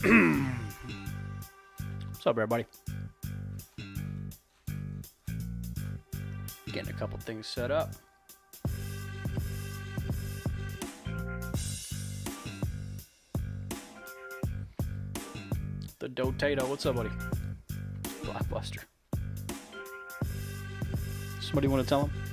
What's up, everybody? Getting a couple things set up. The Dotato. What's up, buddy? Blockbuster. Somebody want to tell him?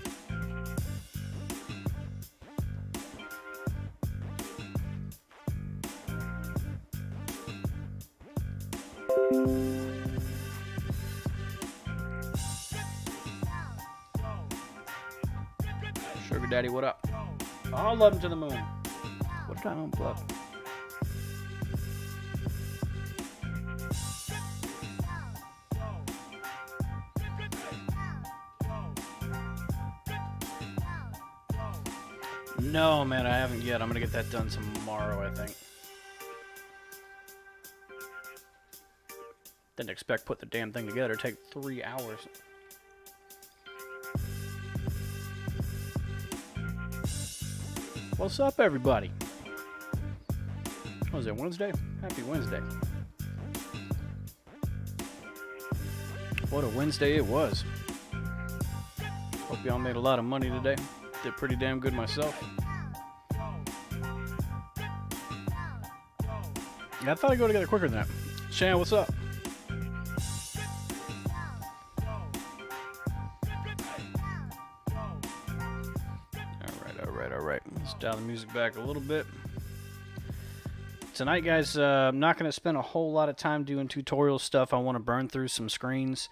Sugar Daddy, what up? All love him to the moon. What did I unplug? No, man, I haven't yet. I'm gonna get that done tomorrow, I think. Didn't expect put the damn thing together. Take three hours. What's up, everybody? Was it, Wednesday? Happy Wednesday. What a Wednesday it was. Hope y'all made a lot of money today. Did pretty damn good myself. Yeah, I thought I'd go together quicker than that. Shan, what's up? The music back a little bit. Tonight, guys, uh, I'm not going to spend a whole lot of time doing tutorial stuff. I want to burn through some screens.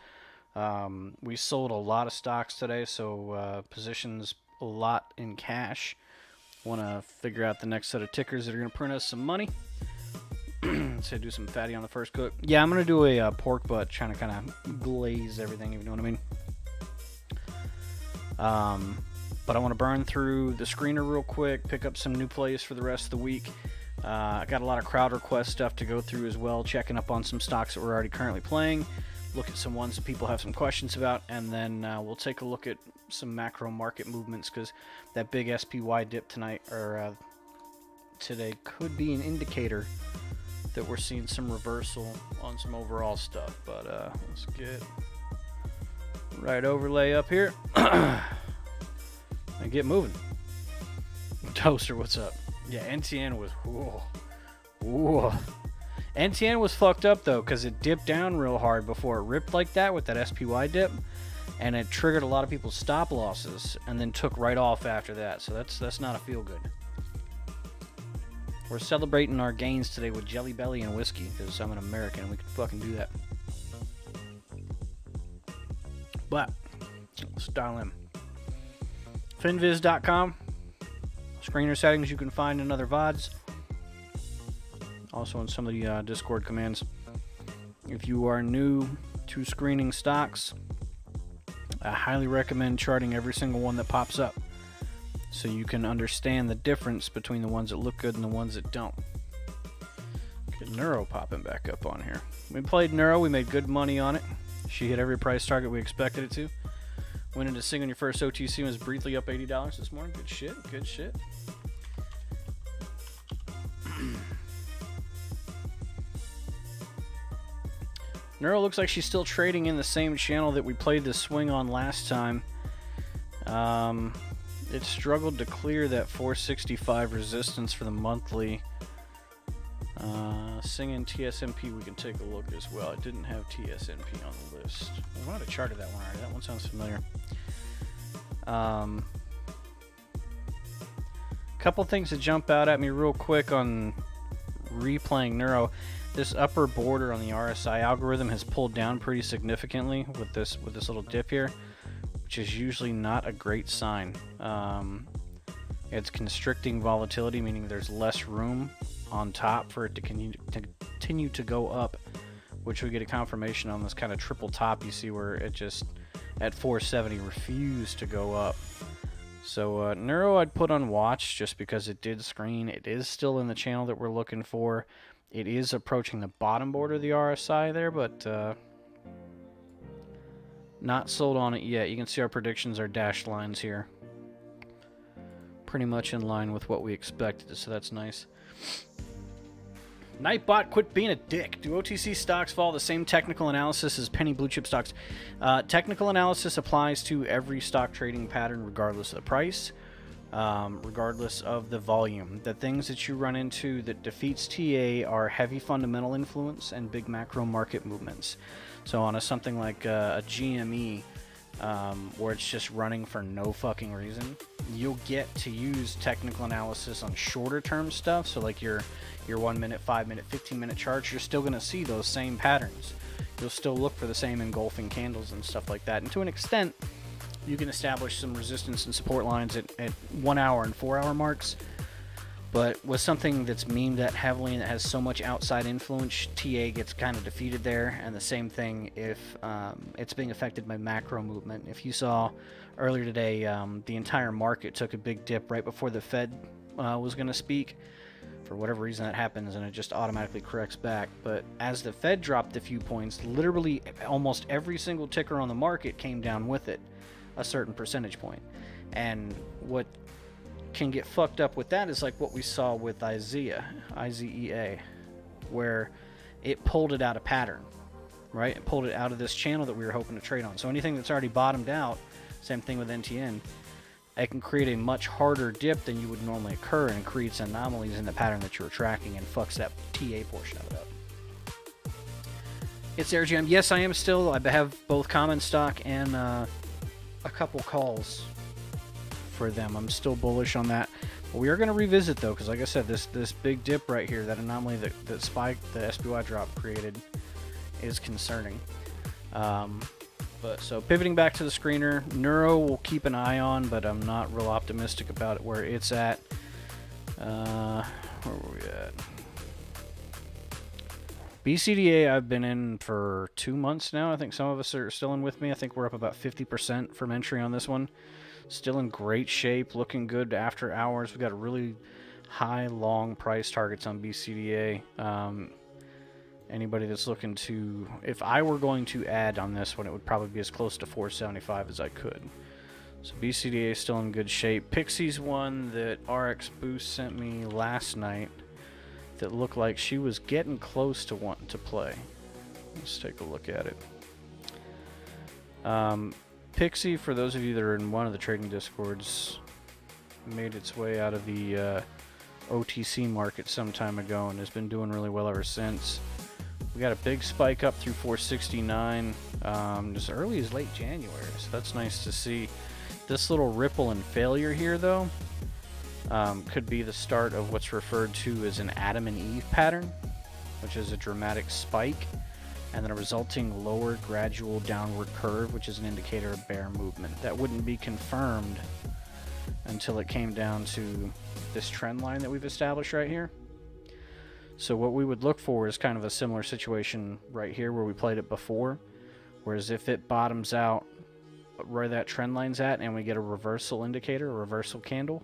Um, we sold a lot of stocks today, so uh, positions a lot in cash. Want to figure out the next set of tickers that are going to print us some money. so do some fatty on the first cook. Yeah, I'm going to do a uh, pork butt, trying to kind of glaze everything, if you know what I mean. Um, but I want to burn through the screener real quick, pick up some new plays for the rest of the week. Uh, I got a lot of crowd request stuff to go through as well, checking up on some stocks that we're already currently playing, look at some ones that people have some questions about, and then uh, we'll take a look at some macro market movements because that big SPY dip tonight or uh, today could be an indicator that we're seeing some reversal on some overall stuff. But uh, let's get right overlay up here and get moving. Toaster, what's up? Yeah, NTN was whoa, whoa. NTN was fucked up though because it dipped down real hard before it ripped like that with that SPY dip, and it triggered a lot of people's stop losses and then took right off after that. So that's that's not a feel good. We're celebrating our gains today with Jelly Belly and whiskey because I'm an American and we can fucking do that. But let's dial in. Finviz.com. Screener settings you can find in other VODs. Also in some of the uh, Discord commands. If you are new to screening stocks, I highly recommend charting every single one that pops up so you can understand the difference between the ones that look good and the ones that don't. Get Neuro popping back up on here. We played Neuro, we made good money on it. She hit every price target we expected it to. Went into sing on your first OTC and was briefly up $80 this morning. Good shit, good shit. Neuro looks like she's still trading in the same channel that we played the swing on last time. Um, it struggled to clear that 465 resistance for the monthly. Uh, singing TSMP, we can take a look as well. I didn't have TSMP on the list. I might have charted that one already. That one sounds familiar. Um, couple things to jump out at me real quick on replaying Neuro. This upper border on the RSI algorithm has pulled down pretty significantly with this with this little dip here, which is usually not a great sign. Um, it's constricting volatility, meaning there's less room on top for it to continue to, go up, which we get a confirmation on this kind of triple top you see where it just at 470 refused to go up. So uh, Neuro I'd put on watch just because it did screen. It is still in the channel that we're looking for. It is approaching the bottom border of the RSI there, but uh, not sold on it yet. You can see our predictions are dashed lines here. Pretty much in line with what we expected, so that's nice. Nightbot, quit being a dick. Do OTC stocks follow the same technical analysis as penny blue chip stocks? Uh, technical analysis applies to every stock trading pattern, regardless of the price, um, regardless of the volume. The things that you run into that defeats TA are heavy fundamental influence and big macro market movements. So on a something like uh, a GME, um, where it's just running for no fucking reason, you'll get to use technical analysis on shorter term stuff. So like your your one minute, five minute, 15 minute charts, you're still going to see those same patterns. You'll still look for the same engulfing candles and stuff like that. And to an extent, you can establish some resistance and support lines at, at one hour and four hour marks. But with something that's memed that heavily and that has so much outside influence, TA gets kind of defeated there. And the same thing if um, it's being affected by macro movement. If you saw earlier today, um, the entire market took a big dip right before the Fed uh, was going to speak. For whatever reason, that happens and it just automatically corrects back. But as the Fed dropped a few points, literally almost every single ticker on the market came down with it a certain percentage point. And what can get fucked up with that is like what we saw with IZEA, IZEA, where it pulled it out of pattern, right? It pulled it out of this channel that we were hoping to trade on. So anything that's already bottomed out, same thing with NTN, it can create a much harder dip than you would normally occur and creates anomalies in the pattern that you're tracking and fucks that TA portion of it up. It's AirJam. Yes, I am still. I have both common stock and uh, a couple calls for them. I'm still bullish on that. But we are going to revisit though, because like I said, this this big dip right here, that anomaly that that spike the SPY drop created, is concerning. Um, but so pivoting back to the screener, Neuro will keep an eye on, but I'm not real optimistic about it where it's at. Uh, where were we at? BCDA I've been in for two months now. I think some of us are still in with me. I think we're up about 50% from entry on this one. Still in great shape, looking good after hours. We've got a really high, long price targets on BCDA. Um, anybody that's looking to, if I were going to add on this one, it would probably be as close to 475 as I could. So BCDA is still in good shape. Pixie's one that RX Boost sent me last night that looked like she was getting close to wanting to play. Let's take a look at it. Um, Pixie, for those of you that are in one of the trading discords, made its way out of the uh, OTC market some time ago and has been doing really well ever since. We got a big spike up through 469 um, as early as late January, so that's nice to see. This little ripple and failure here, though, um, could be the start of what's referred to as an Adam and Eve pattern, which is a dramatic spike and then a resulting lower gradual downward curve, which is an indicator of bear movement. That wouldn't be confirmed until it came down to this trend line that we've established right here. So what we would look for is kind of a similar situation right here where we played it before. Whereas if it bottoms out where that trend line's at and we get a reversal indicator, a reversal candle,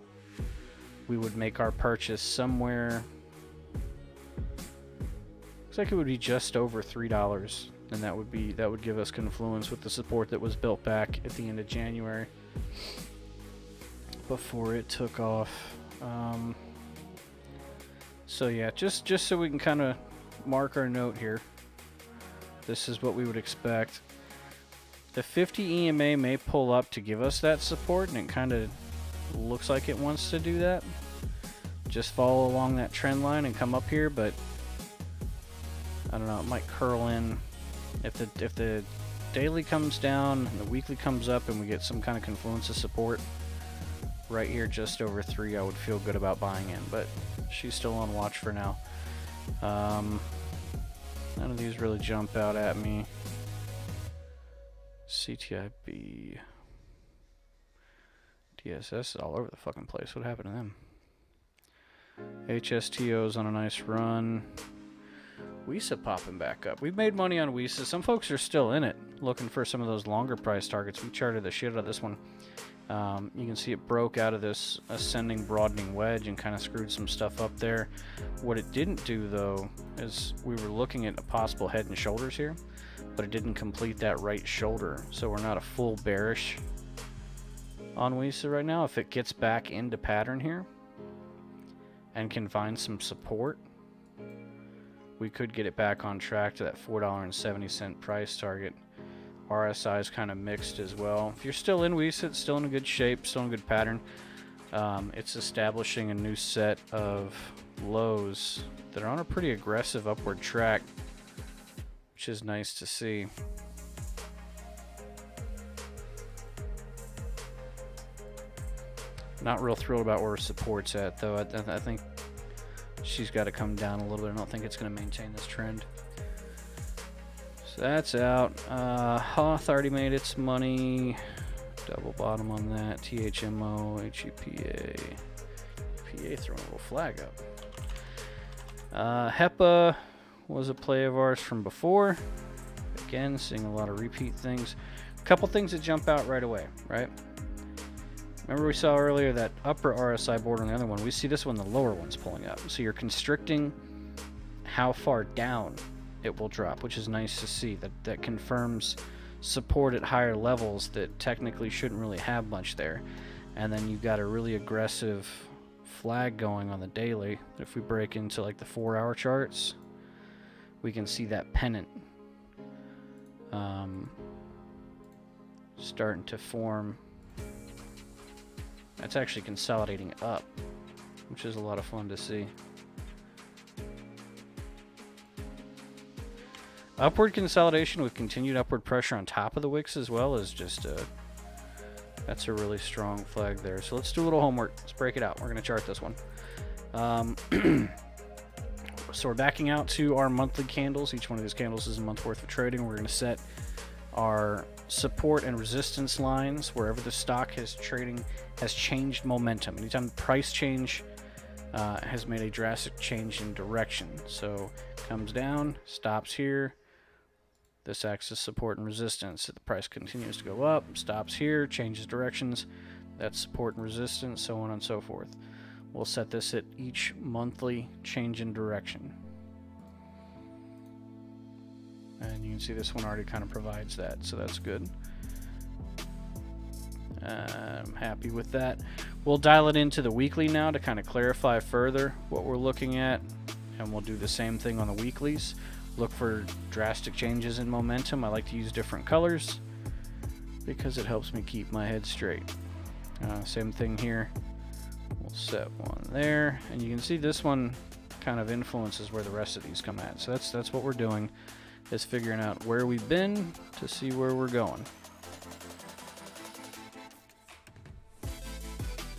we would make our purchase somewhere Looks like it would be just over three dollars, and that would be that would give us confluence with the support that was built back at the end of January before it took off. Um, so yeah, just just so we can kind of mark our note here. This is what we would expect. The 50 EMA may pull up to give us that support, and it kind of looks like it wants to do that. Just follow along that trend line and come up here, but I don't know, it might curl in. If the if the daily comes down and the weekly comes up and we get some kind of confluence of support right here just over three, I would feel good about buying in. But she's still on watch for now. Um, none of these really jump out at me. CTIB. DSS is all over the fucking place. What happened to them? HSTO's on a nice run. WISA popping back up. We've made money on WISA. Some folks are still in it, looking for some of those longer price targets. We charted the shit out of this one. Um, you can see it broke out of this ascending broadening wedge and kind of screwed some stuff up there. What it didn't do though is we were looking at a possible head and shoulders here, but it didn't complete that right shoulder. So we're not a full bearish on WISA right now. If it gets back into pattern here and can find some support, we could get it back on track to that $4.70 price target. RSI is kind of mixed as well. If you're still in WeSit, still in good shape, still in good pattern, um, it's establishing a new set of lows that are on a pretty aggressive upward track, which is nice to see. Not real thrilled about where support's at, though. I, I think she's got to come down a little bit. I don't think it's going to maintain this trend. So that's out. Uh, Hoth already made its money. Double bottom on that. THMO, HEPA. PA throwing a little flag up. Uh, HEPA was a play of ours from before. Again, seeing a lot of repeat things. A couple things that jump out right away, right? Remember we saw earlier that upper RSI board on the other one. We see this one, the lower one's pulling up. So you're constricting how far down it will drop, which is nice to see. That, that confirms support at higher levels that technically shouldn't really have much there. And then you've got a really aggressive flag going on the daily. If we break into like the four hour charts, we can see that pennant um, starting to form that's actually consolidating up, which is a lot of fun to see. Upward consolidation with continued upward pressure on top of the wicks as well is just a that's a really strong flag there. So let's do a little homework. Let's break it out. We're going to chart this one. Um, so we're backing out to our monthly candles. Each one of these candles is a month worth of trading. We're going to set our support and resistance lines wherever the stock has trading has changed momentum. Anytime price change uh, has made a drastic change in direction. So comes down, stops here. This acts as support and resistance. If the price continues to go up, stops here, changes directions. That's support and resistance, so on and so forth. We'll set this at each monthly change in direction. And you can see this one already kind of provides that, so that's good. I'm happy with that. We'll dial it into the weekly now to kind of clarify further what we're looking at. And we'll do the same thing on the weeklies. Look for drastic changes in momentum. I like to use different colors because it helps me keep my head straight. Uh, same thing here. We'll set one there. And you can see this one kind of influences where the rest of these come at. So that's, that's what we're doing is figuring out where we've been to see where we're going.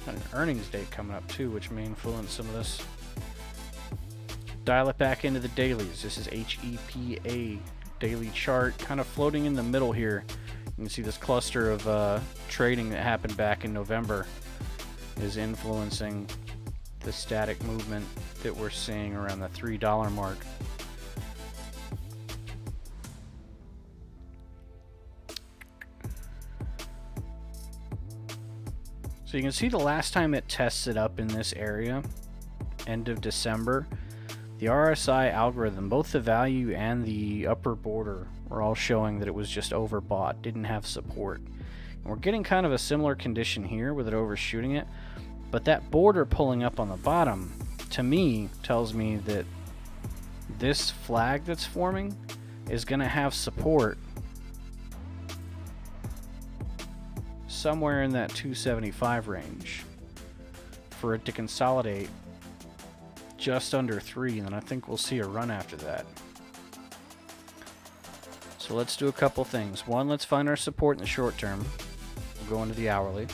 Got an earnings date coming up too, which may influence some of this. Dial it back into the dailies. This is HEPA daily chart, kind of floating in the middle here. You can see this cluster of uh, trading that happened back in November is influencing the static movement that we're seeing around the $3 mark. So you can see the last time it tested up in this area, end of December, the RSI algorithm, both the value and the upper border were all showing that it was just overbought, didn't have support. And we're getting kind of a similar condition here with it overshooting it, but that border pulling up on the bottom, to me, tells me that this flag that's forming is going to have support somewhere in that 275 range for it to consolidate just under 3, and then I think we'll see a run after that. So let's do a couple things. One, let's find our support in the short term. We'll go into the hourly.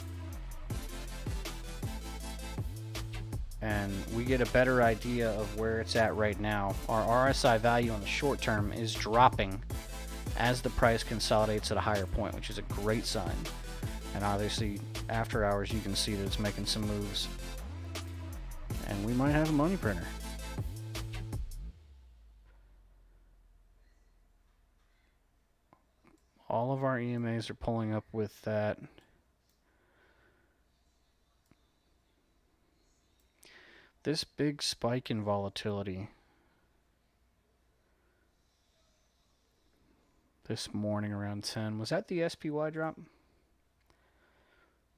And we get a better idea of where it's at right now. Our RSI value on the short term is dropping as the price consolidates at a higher point, which is a great sign. And obviously, after hours, you can see that it's making some moves. And we might have a money printer. All of our EMAs are pulling up with that. This big spike in volatility this morning around 10. Was that the SPY drop?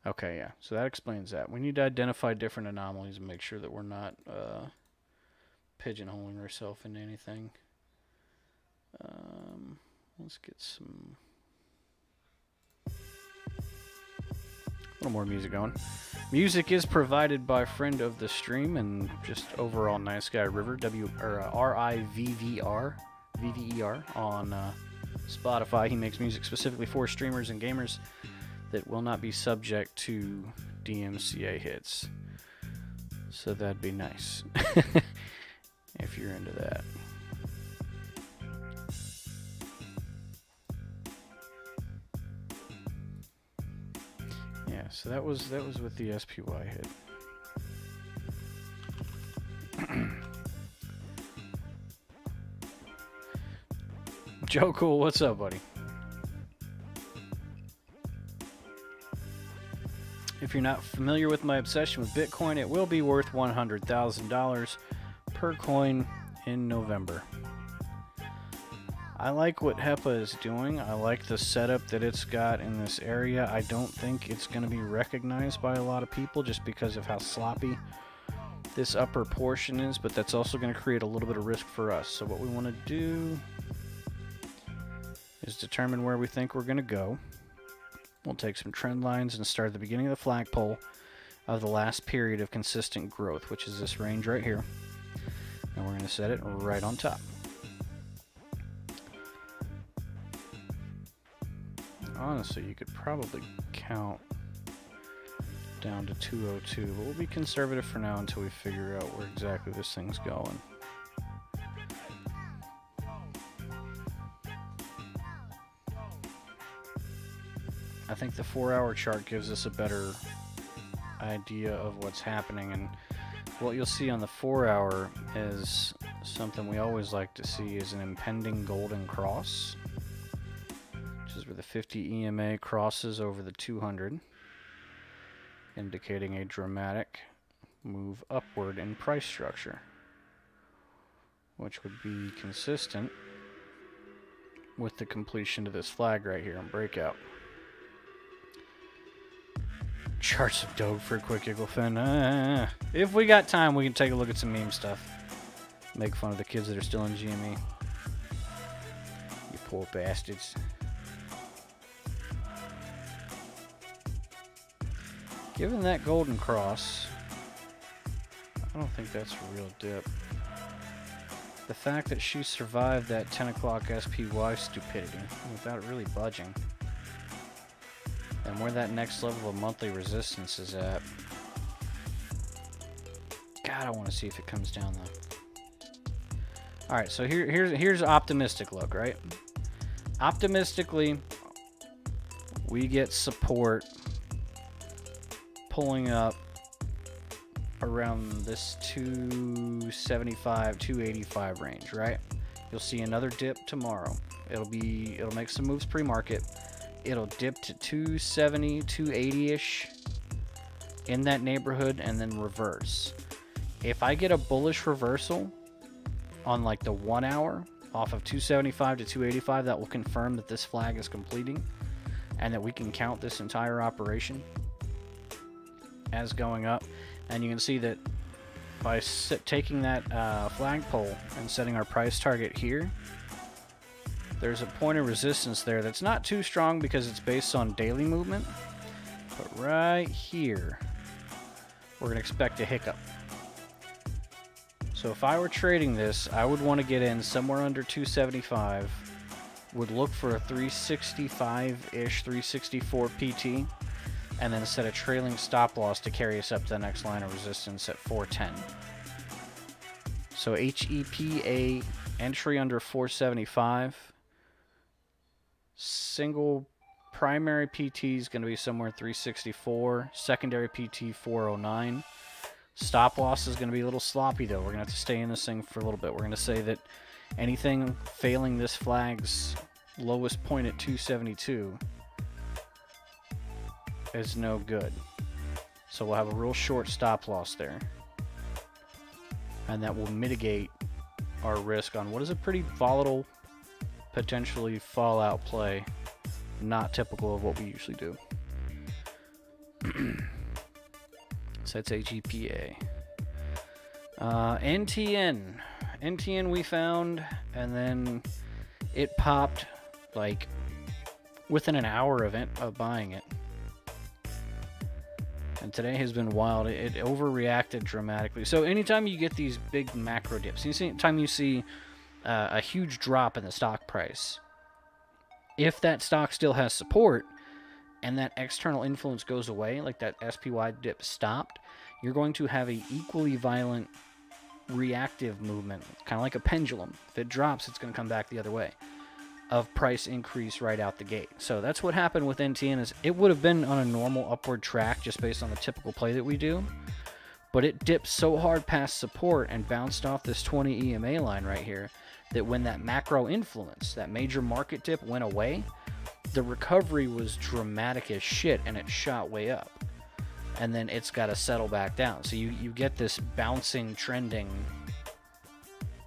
Okay, yeah. So that explains that. We need to identify different anomalies and make sure that we're not uh, pigeonholing ourselves into anything. Um, let's get some. A little more music going. Music is provided by friend of the stream and just overall nice guy River W or uh, R I V V R V V E R on uh, Spotify. He makes music specifically for streamers and gamers that will not be subject to DMCA hits. So that'd be nice if you're into that. Yeah, so that was that was with the SPY hit. Joe Cool, what's up, buddy? If you're not familiar with my obsession with Bitcoin, it will be worth $100,000 per coin in November. I like what HEPA is doing. I like the setup that it's got in this area. I don't think it's going to be recognized by a lot of people just because of how sloppy this upper portion is, but that's also going to create a little bit of risk for us. So what we want to do is determine where we think we're going to go. We'll take some trend lines and start at the beginning of the flagpole of the last period of consistent growth, which is this range right here. And we're going to set it right on top. honestly, you could probably count down to 202, but we'll be conservative for now until we figure out where exactly this thing's going. I think the four hour chart gives us a better idea of what's happening and what you'll see on the four hour is something we always like to see is an impending golden cross which is where the 50 EMA crosses over the 200, indicating a dramatic move upward in price structure, which would be consistent with the completion of this flag right here on breakout. Charts of dope for a quick giggle fin. Uh, if we got time, we can take a look at some meme stuff. Make fun of the kids that are still in GME. You poor bastards. Given that golden cross, I don't think that's a real dip. The fact that she survived that 10 o'clock SPY stupidity without really budging. Where that next level of monthly resistance is at. God, I want to see if it comes down though. Alright, so here, here's, here's optimistic look, right? Optimistically, we get support pulling up around this 275 285 range right you'll see another dip tomorrow it'll be it'll make some moves pre-market it'll dip to 270 280ish in that neighborhood and then reverse if i get a bullish reversal on like the one hour off of 275 to 285 that will confirm that this flag is completing and that we can count this entire operation as going up. And you can see that by taking that uh, flagpole and setting our price target here, there's a point of resistance there that's not too strong because it's based on daily movement. But right here, we're going to expect a hiccup. So if I were trading this, I would want to get in somewhere under 275. Would look for a 365-ish, 364 PT and then set a trailing stop loss to carry us up to the next line of resistance at 410. So HEPA entry under 475. Single primary PT is going to be somewhere 364. Secondary PT 409. Stop loss is going to be a little sloppy though. We're going to have to stay in this thing for a little bit. We're going to say that anything failing this flag's lowest point at 272 is no good. So we'll have a real short stop loss there. And that will mitigate our risk on what is a pretty volatile, potentially fallout play. Not typical of what we usually do. so that's HEPA. Uh, NTN. NTN we found, and then it popped like within an hour of, it, of buying it. And today has been wild. It, it overreacted dramatically. So anytime you get these big macro dips, anytime you see uh, a huge drop in the stock price, if that stock still has support and that external influence goes away, like that SPY dip stopped, you're going to have a equally violent reactive movement, kind of like a pendulum. If it drops, it's going to come back the other way of price increase right out the gate. So that's what happened with NTN is it would have been on a normal upward track just based on the typical play that we do. But it dipped so hard past support and bounced off this 20 EMA line right here that when that macro influence, that major market dip went away, the recovery was dramatic as shit and it shot way up. And then it's got to settle back down. So you, you get this bouncing, trending.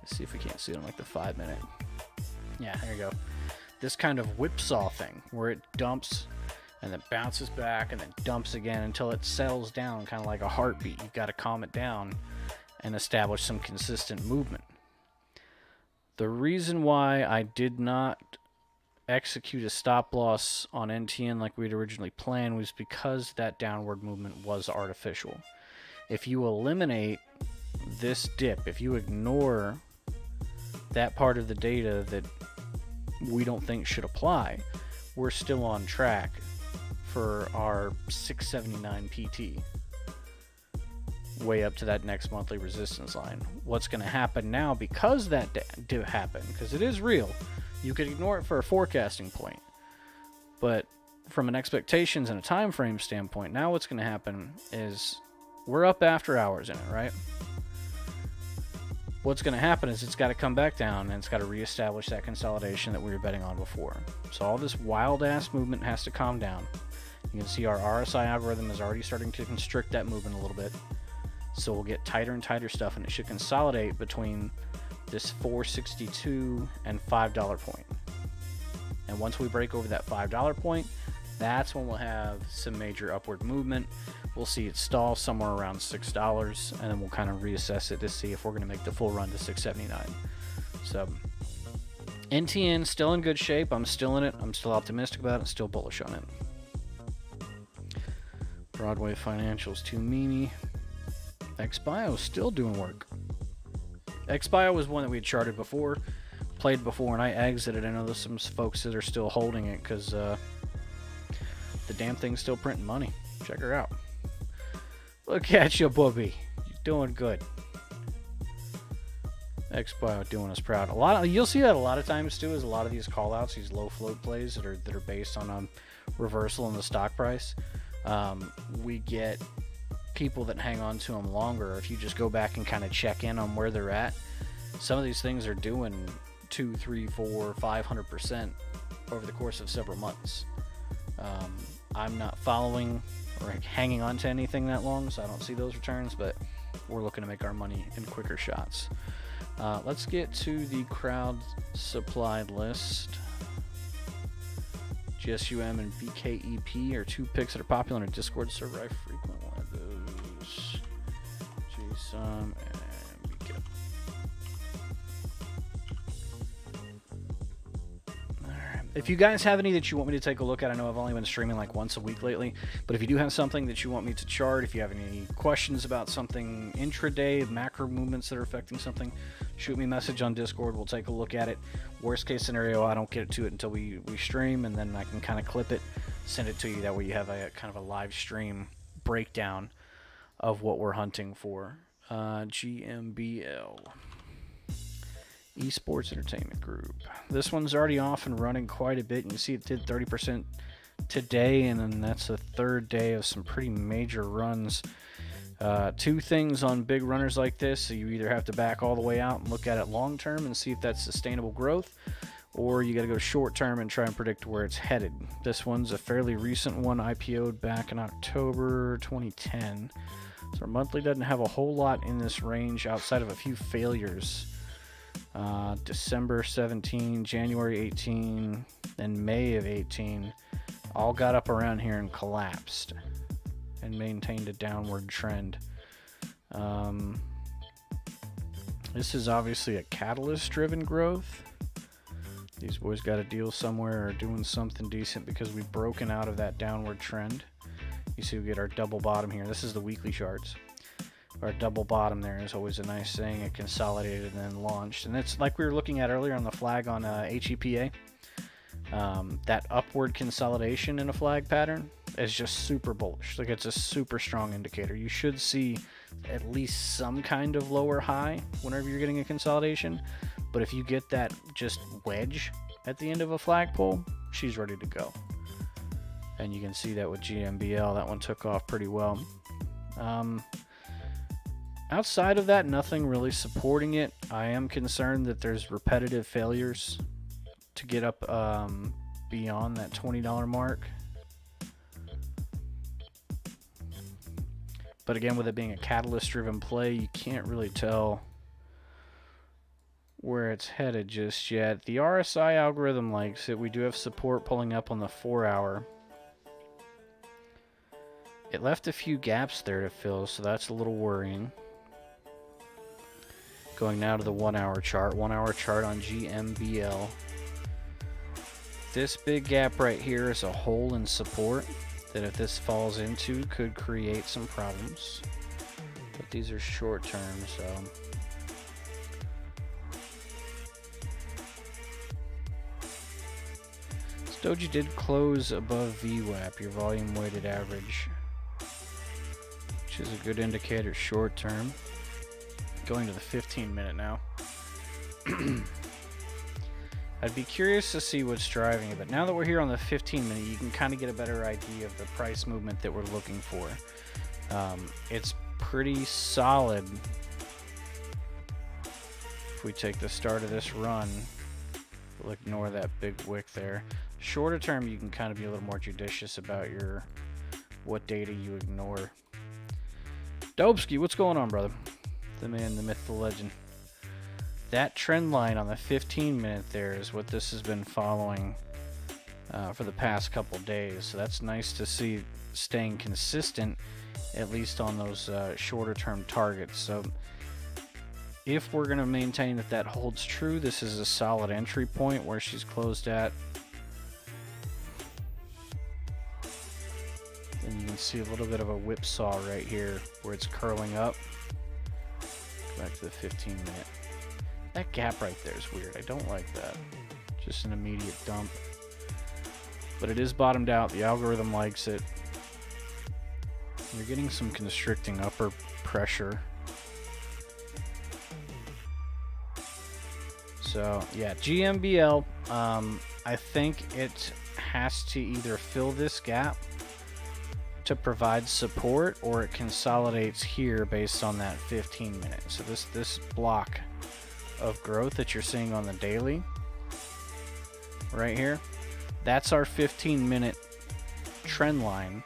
Let's see if we can't see it on like the five minute. Yeah, there you go. This kind of whipsaw thing where it dumps and then bounces back and then dumps again until it settles down, kind of like a heartbeat. You've got to calm it down and establish some consistent movement. The reason why I did not execute a stop loss on NTN like we'd originally planned was because that downward movement was artificial. If you eliminate this dip, if you ignore that part of the data that we don't think should apply, we're still on track for our 679 PT way up to that next monthly resistance line. What's going to happen now because that did happen, because it is real, you could ignore it for a forecasting point. But from an expectations and a time frame standpoint, now what's going to happen is we're up after hours in it, right? What's going to happen is it's got to come back down and it's got to reestablish that consolidation that we were betting on before. So all this wild ass movement has to calm down. You can see our RSI algorithm is already starting to constrict that movement a little bit. So we'll get tighter and tighter stuff, and it should consolidate between this 462 and $5 point. And once we break over that $5 point, that's when we'll have some major upward movement. We'll see it stall somewhere around $6, and then we'll kind of reassess it to see if we're going to make the full run to 679. So NTN still in good shape. I'm still in it. I'm still optimistic about it. Still bullish on it. Broadway Financials to Mimi. XBio still doing work. XBio was one that we had charted before, played before, and I exited. I know there's some folks that are still holding it because uh, the damn thing's still printing money. Check her out. Look at you, Booby. You're doing good. XBio doing us proud. A lot of, you'll see that a lot of times too. Is a lot of these callouts, these low float plays that are that are based on a um, reversal in the stock price. Um, we get people that hang on to them longer, if you just go back and kind of check in on where they're at, some of these things are doing two, three, four, five hundred percent over the course of several months. Um, I'm not following or hanging on to anything that long, so I don't see those returns, but we're looking to make our money in quicker shots. Uh, let's get to the crowd supplied list. GSUM and BKEP are two picks that are popular on a Discord server I frequent some and we If you guys have any that you want me to take a look at, I know I've only been streaming like once a week lately, but if you do have something that you want me to chart, if you have any questions about something intraday, macro movements that are affecting something, shoot me a message on Discord. We'll take a look at it. Worst case scenario, I don't get to it until we, we stream, and then I can kind of clip it, send it to you. That way you have a kind of a live stream breakdown of what we're hunting for. Uh, GMBL. Esports Entertainment Group. This one's already off and running quite a bit. You can see it did 30% today, and then that's the third day of some pretty major runs. Uh, two things on big runners like this so you either have to back all the way out and look at it long term and see if that's sustainable growth, or you got to go short term and try and predict where it's headed. This one's a fairly recent one, IPO'd back in October 2010. So our monthly doesn't have a whole lot in this range outside of a few failures. Uh, December 17, January 18, and May of 18 all got up around here and collapsed and maintained a downward trend. Um, this is obviously a catalyst driven growth. These boys got a deal somewhere or doing something decent because we've broken out of that downward trend. You see we get our double bottom here. This is the weekly charts. Our double bottom there is always a nice thing. It consolidated and then launched. And it's like we were looking at earlier on the flag on uh, HEPA. Um, that upward consolidation in a flag pattern is just super bullish. Like it's a super strong indicator. You should see at least some kind of lower high whenever you're getting a consolidation. But if you get that just wedge at the end of a flagpole, she's ready to go. And you can see that with GMBL. That one took off pretty well. Um, outside of that, nothing really supporting it. I am concerned that there's repetitive failures to get up um, beyond that $20 mark. But again, with it being a catalyst driven play, you can't really tell where it's headed just yet. The RSI algorithm likes it. We do have support pulling up on the 4 hour. It left a few gaps there to fill, so that's a little worrying. Going now to the 1 hour chart. 1 hour chart on GMBL. This big gap right here is a hole in support that if this falls into could create some problems. But these are short term, so. Doji did close above VWAP, your volume weighted average, which is a good indicator short term. Going to the 15 minute now. I'd be curious to see what's driving it, but now that we're here on the 15 minute, you can kind of get a better idea of the price movement that we're looking for. Um, it's pretty solid. If we take the start of this run, we'll ignore that big wick there. Shorter term, you can kind of be a little more judicious about your what data you ignore. Dobsky, what's going on, brother? The man, the myth, the legend that trend line on the 15 minute there is what this has been following uh, for the past couple days. So that's nice to see staying consistent, at least on those uh, shorter term targets. So if we're going to maintain that that holds true, this is a solid entry point where she's closed at. Then you can see a little bit of a whipsaw right here where it's curling up. Go back to the 15 minute. That gap right there is weird. I don't like that. Just an immediate dump. But it is bottomed out. The algorithm likes it. You're getting some constricting upper pressure. So, yeah, GMBL, um, I think it has to either fill this gap to provide support or it consolidates here based on that 15 minutes. So this this block of growth that you're seeing on the daily right here, that's our 15 minute trend line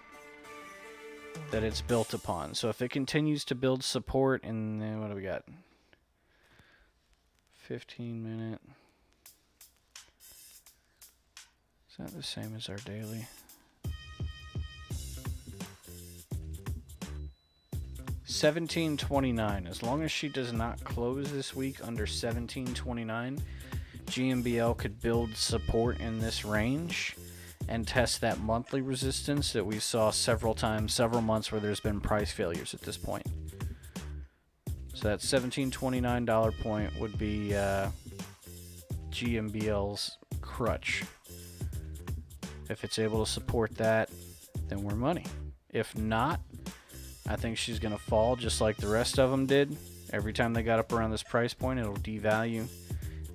that it's built upon. So if it continues to build support and then what do we got? 15 minute. Is that the same as our daily? 1729. As long as she does not close this week under 1729, GMBL could build support in this range and test that monthly resistance that we saw several times, several months where there's been price failures at this point. So that $1729 point would be uh, GMBL's crutch. If it's able to support that, then we're money. If not, I think she's going to fall just like the rest of them did. Every time they got up around this price point, it'll devalue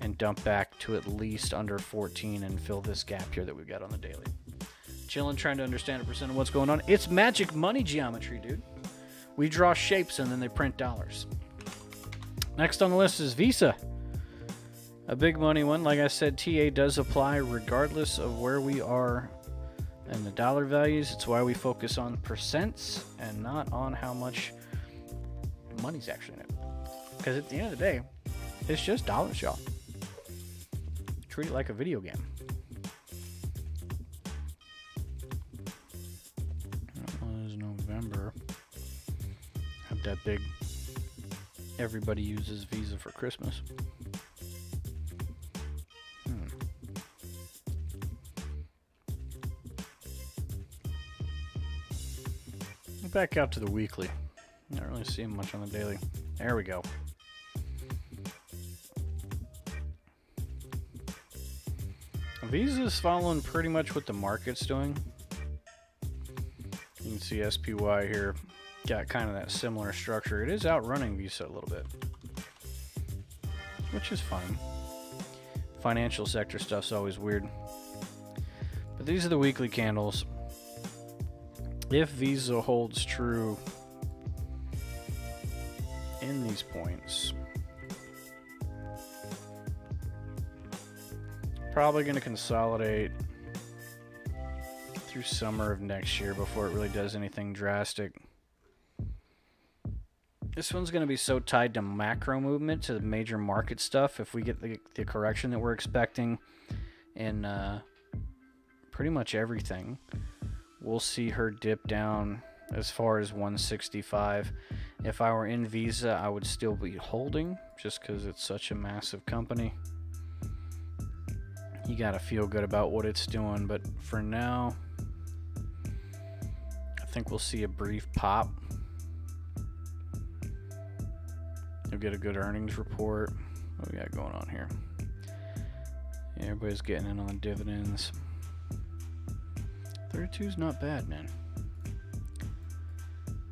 and dump back to at least under 14 and fill this gap here that we've got on the daily. Chilling, trying to understand a percent of what's going on. It's magic money geometry, dude. We draw shapes and then they print dollars. Next on the list is Visa. A big money one. Like I said, TA does apply regardless of where we are and the dollar values. It's why we focus on percents and not on how much money's actually in it. Because at the end of the day, it's just dollars, y'all. Treat it like a video game. That was November. Have that big. Everybody uses Visa for Christmas. Back out to the weekly. Not really seeing much on the daily. There we go. Visa's following pretty much what the market's doing. You can see SPY here got kind of that similar structure. It is outrunning Visa a little bit, which is fine. Financial sector stuff's always weird. But these are the weekly candles. If Visa holds true in these points, probably going to consolidate through summer of next year before it really does anything drastic. This one's going to be so tied to macro movement, to the major market stuff. If we get the, the correction that we're expecting in uh, pretty much everything, we'll see her dip down as far as 165. If I were in Visa, I would still be holding just because it's such a massive company. You got to feel good about what it's doing, but for now, I think we'll see a brief pop You'll get a good earnings report. What we got going on here? Everybody's getting in on dividends. 32 is not bad, man.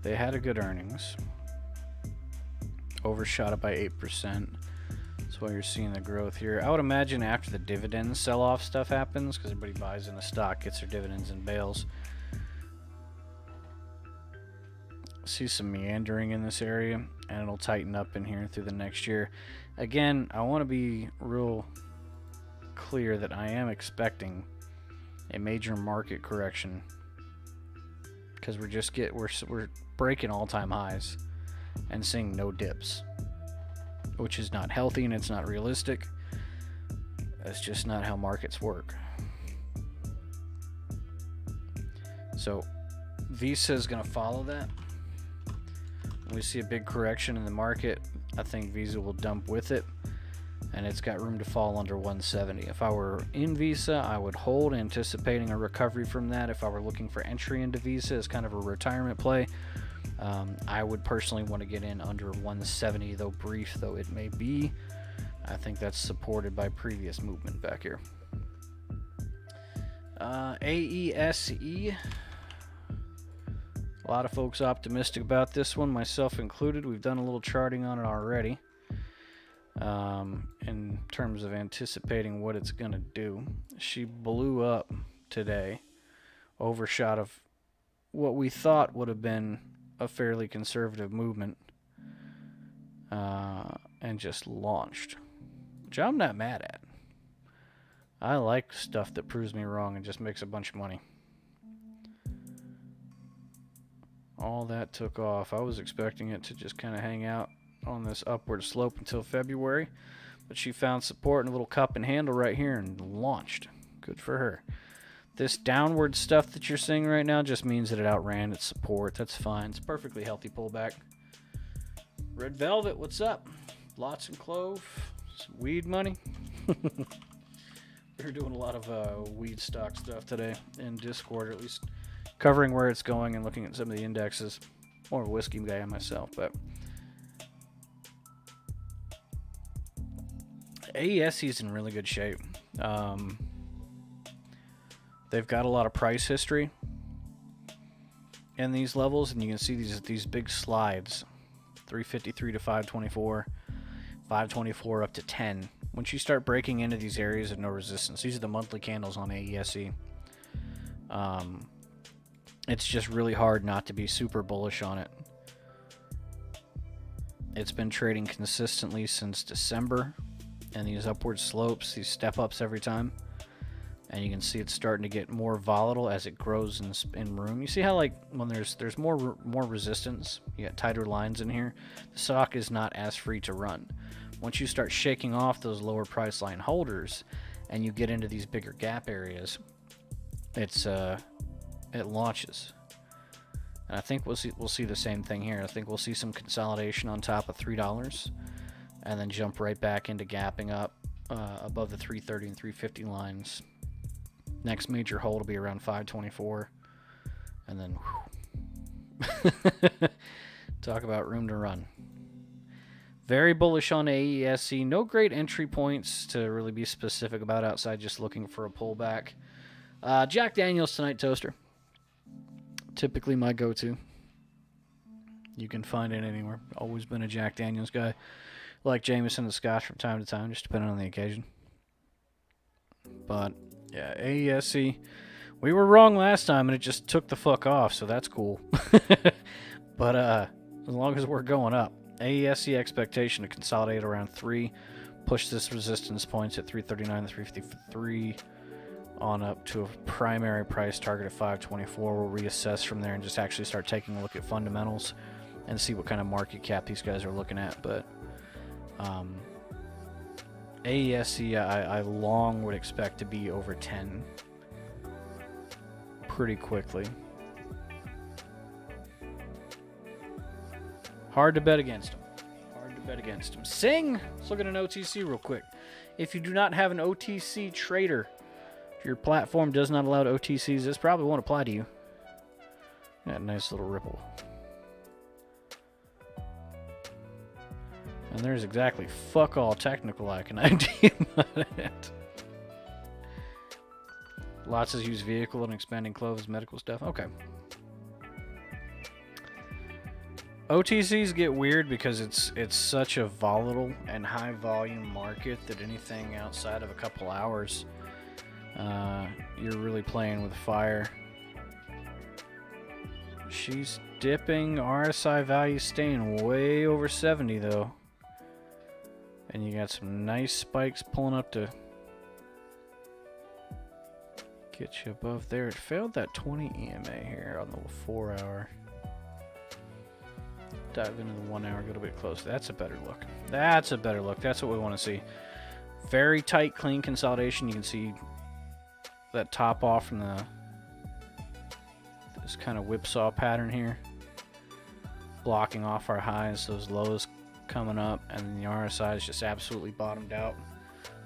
They had a good earnings. Overshot it by 8%. That's why you're seeing the growth here. I would imagine after the dividend sell off stuff happens, because everybody buys in the stock, gets their dividends and bails. See some meandering in this area and it'll tighten up in here through the next year. Again, I want to be real clear that I am expecting a major market correction because we're just get we're we're breaking all-time highs and seeing no dips, which is not healthy and it's not realistic. That's just not how markets work. So Visa is going to follow that we see a big correction in the market, I think Visa will dump with it, and it's got room to fall under 170. If I were in Visa, I would hold, anticipating a recovery from that. If I were looking for entry into Visa as kind of a retirement play, um, I would personally want to get in under 170, though brief though it may be. I think that's supported by previous movement back here. Uh, AESE a lot of folks optimistic about this one, myself included. We've done a little charting on it already um, in terms of anticipating what it's going to do. She blew up today, overshot of what we thought would have been a fairly conservative movement, uh, and just launched, which I'm not mad at. I like stuff that proves me wrong and just makes a bunch of money. all that took off. I was expecting it to just kind of hang out on this upward slope until February, but she found support in a little cup and handle right here and launched. Good for her. This downward stuff that you're seeing right now just means that it outran its support. That's fine. It's perfectly healthy pullback. Red Velvet, what's up? Lots and clove, some weed money. We're doing a lot of uh, weed stock stuff today in Discord, or at least covering where it's going and looking at some of the indexes. More of a whiskey guy myself, but AES is in really good shape. Um, they've got a lot of price history in these levels, and you can see these these big slides: 353 to 524, 524 up to 10. Once you start breaking into these areas of no resistance, these are the monthly candles on AESE. Um, it's just really hard not to be super bullish on it. It's been trading consistently since December, and these upward slopes, these step ups every time. And you can see it's starting to get more volatile as it grows in, in room. You see how like when there's there's more more resistance, you got tighter lines in here. The stock is not as free to run. Once you start shaking off those lower price line holders, and you get into these bigger gap areas, it's uh it launches. And I think we'll see we'll see the same thing here. I think we'll see some consolidation on top of three dollars, and then jump right back into gapping up uh, above the 330 and 350 lines. Next major hold will be around 524, and then Talk about room to run. Very bullish on AESE. No great entry points to really be specific about outside just looking for a pullback. Uh, Jack Daniels tonight toaster. Typically my go to. You can find it anywhere. Always been a Jack Daniels guy. Like Jameson and Scotch from time to time, just depending on the occasion. But yeah, AESE, We were wrong last time and it just took the fuck off, so that's cool. but uh as long as we're going up. AESE expectation to consolidate around 3, push this resistance points at 339 to 353 on up to a primary price target of 524. We'll reassess from there and just actually start taking a look at fundamentals and see what kind of market cap these guys are looking at. But um, AESE, I, I long would expect to be over 10 pretty quickly. Hard to bet against them. Hard to bet against them. Sing! Let's look at an OTC real quick. If you do not have an OTC trader, if your platform does not allow OTCs, this probably won't apply to you. That nice little ripple. And there's exactly fuck all technical I can ID about it. Lots of used vehicle and expanding clothes, medical stuff. Okay. OTCs get weird because it's it's such a volatile and high volume market that anything outside of a couple hours, uh, you're really playing with fire. She's dipping. RSI value staying way over 70 though. And you got some nice spikes pulling up to get you above there. It failed that 20 EMA here on the 4 hour dive into the one hour, get a bit closer. That's a better look. That's a better look. That's what we want to see. Very tight, clean consolidation. You can see that top off from the this kind of whipsaw pattern here. Blocking off our highs, those lows coming up, and the RSI is just absolutely bottomed out.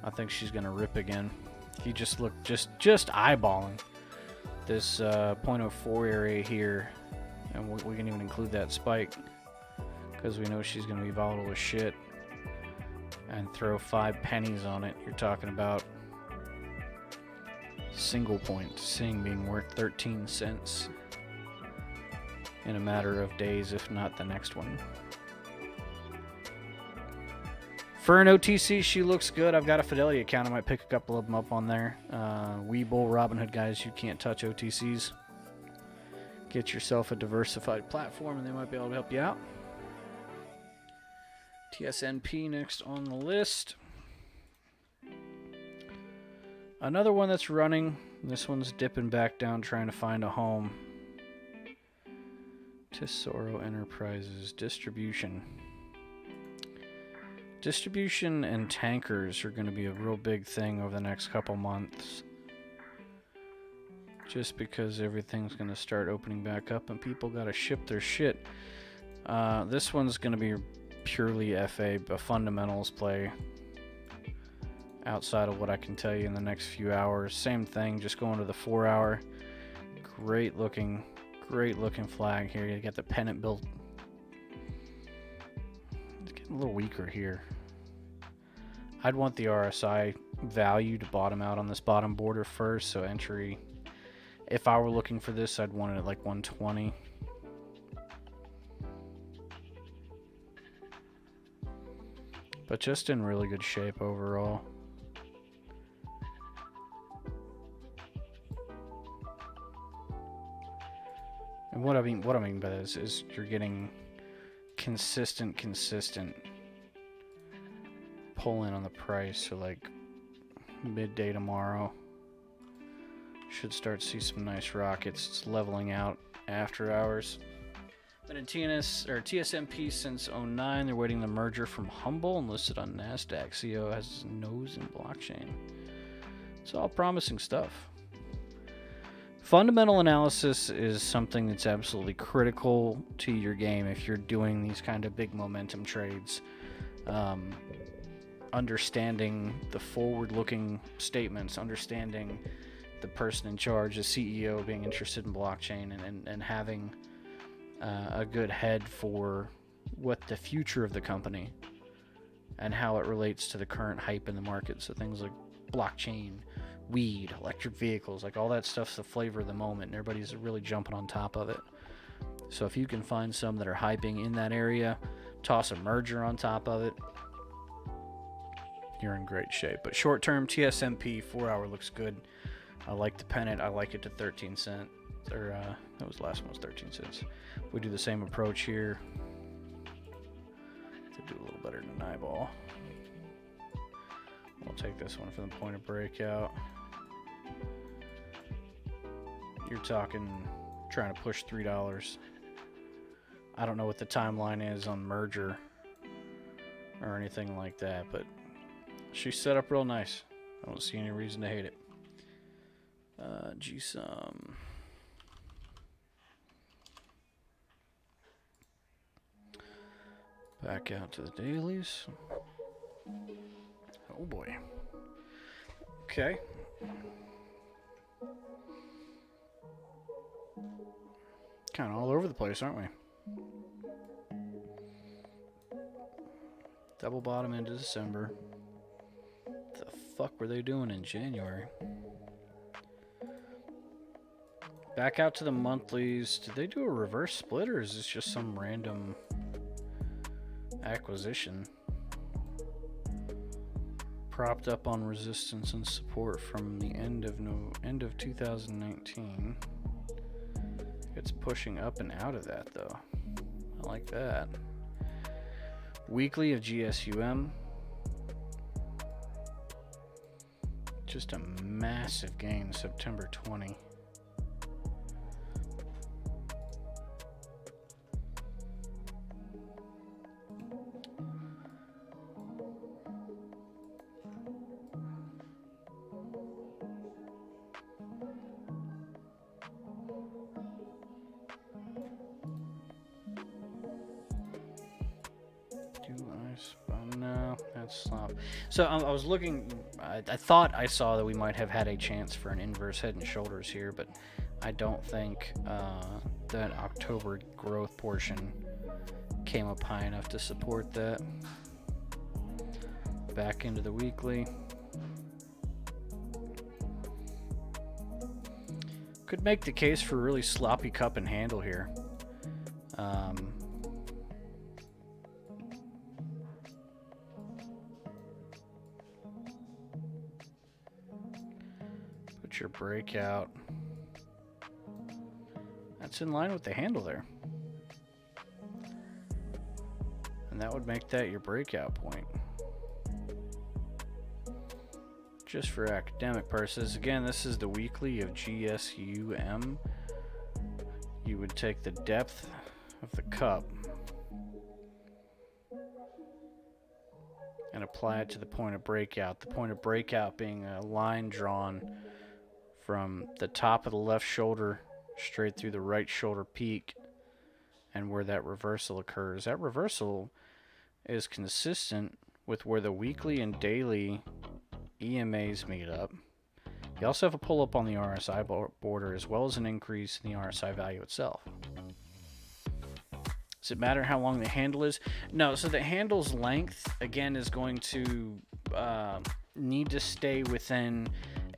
I think she's gonna rip again. He just looked just just eyeballing this uh, 0.04 area here, and we, we can even include that spike because we know she's going to be volatile as shit and throw five pennies on it, you're talking about SinglePoint Sing being worth 13 cents in a matter of days, if not the next one. For an OTC, she looks good. I've got a Fidelity account. I might pick a couple of them up on there. Uh, Webull, Robinhood guys, you can't touch OTCs. Get yourself a diversified platform and they might be able to help you out. TSNP next on the list. Another one that's running. This one's dipping back down trying to find a home. Tesoro Enterprises distribution. Distribution and tankers are going to be a real big thing over the next couple months. Just because everything's going to start opening back up and people got to ship their shit. Uh, this one's going to be purely FA, a fundamentals play outside of what I can tell you in the next few hours. Same thing, just going to the four hour. Great looking, great looking flag here. You got the pennant built. It's getting a little weaker here. I'd want the RSI value to bottom out on this bottom border first, so entry. If I were looking for this, I'd want it at like 120. but just in really good shape overall. And what I mean, what I mean by this is you're getting consistent, consistent pull in on the price. So like midday tomorrow, should start to see some nice rockets. It's leveling out after hours. Been in TNS or TSNP since 09. They're waiting the merger from HUMBL and listed on Nasdaq. CEO has nose in blockchain. It's all promising stuff. Fundamental analysis is something that's absolutely critical to your game if you're doing these kind of big momentum trades. Um, understanding the forward-looking statements, understanding the person in charge, the CEO being interested in blockchain, and, and, and having uh, a good head for what the future of the company and how it relates to the current hype in the market. So things like blockchain, weed, electric vehicles, like all that stuff's the flavor of the moment, and everybody's really jumping on top of it. So if you can find some that are hyping in that area, toss a merger on top of it, you're in great shape. But short term TSNP four hour looks good. I like the pennant. I like it to 13 cent. Or uh, that was last one was 13 cents. We do the same approach here. To do a little better than an eyeball. We'll take this one for the point of breakout. You're talking trying to push three dollars. I don't know what the timeline is on merger or anything like that, but she's set up real nice. I don't see any reason to hate it. Uh, GSUM. Back out to the dailies. Oh boy. Okay. Kind of all over the place, aren't we? Double bottom into December. Fuck were they doing in January? Back out to the monthlies. Did they do a reverse split or is this just some random acquisition? Propped up on resistance and support from the end of no end of 2019. It's pushing up and out of that though. I like that. Weekly of GSUM. Just a massive gain September 20. Was looking. I, I, thought I saw that we might have had a chance for an inverse head and shoulders here, but I don't think uh, that October growth portion came up high enough to support that. Back into the weekly. Could make the case for a really sloppy cup and handle here. Um, your breakout. That's in line with the handle there. And that would make that your breakout point. Just for academic purposes, again, this is the weekly of GSUM. You would take the depth of the cup and apply it to the point of breakout. The point of breakout being a line drawn from the top of the left shoulder straight through the right shoulder peak and where that reversal occurs. That reversal is consistent with where the weekly and daily EMAs meet up. You also have a pull up on the RSI border as well as an increase in the RSI value itself. Does it matter how long the handle is? No, so the handle's length, again, is going to uh, need to stay within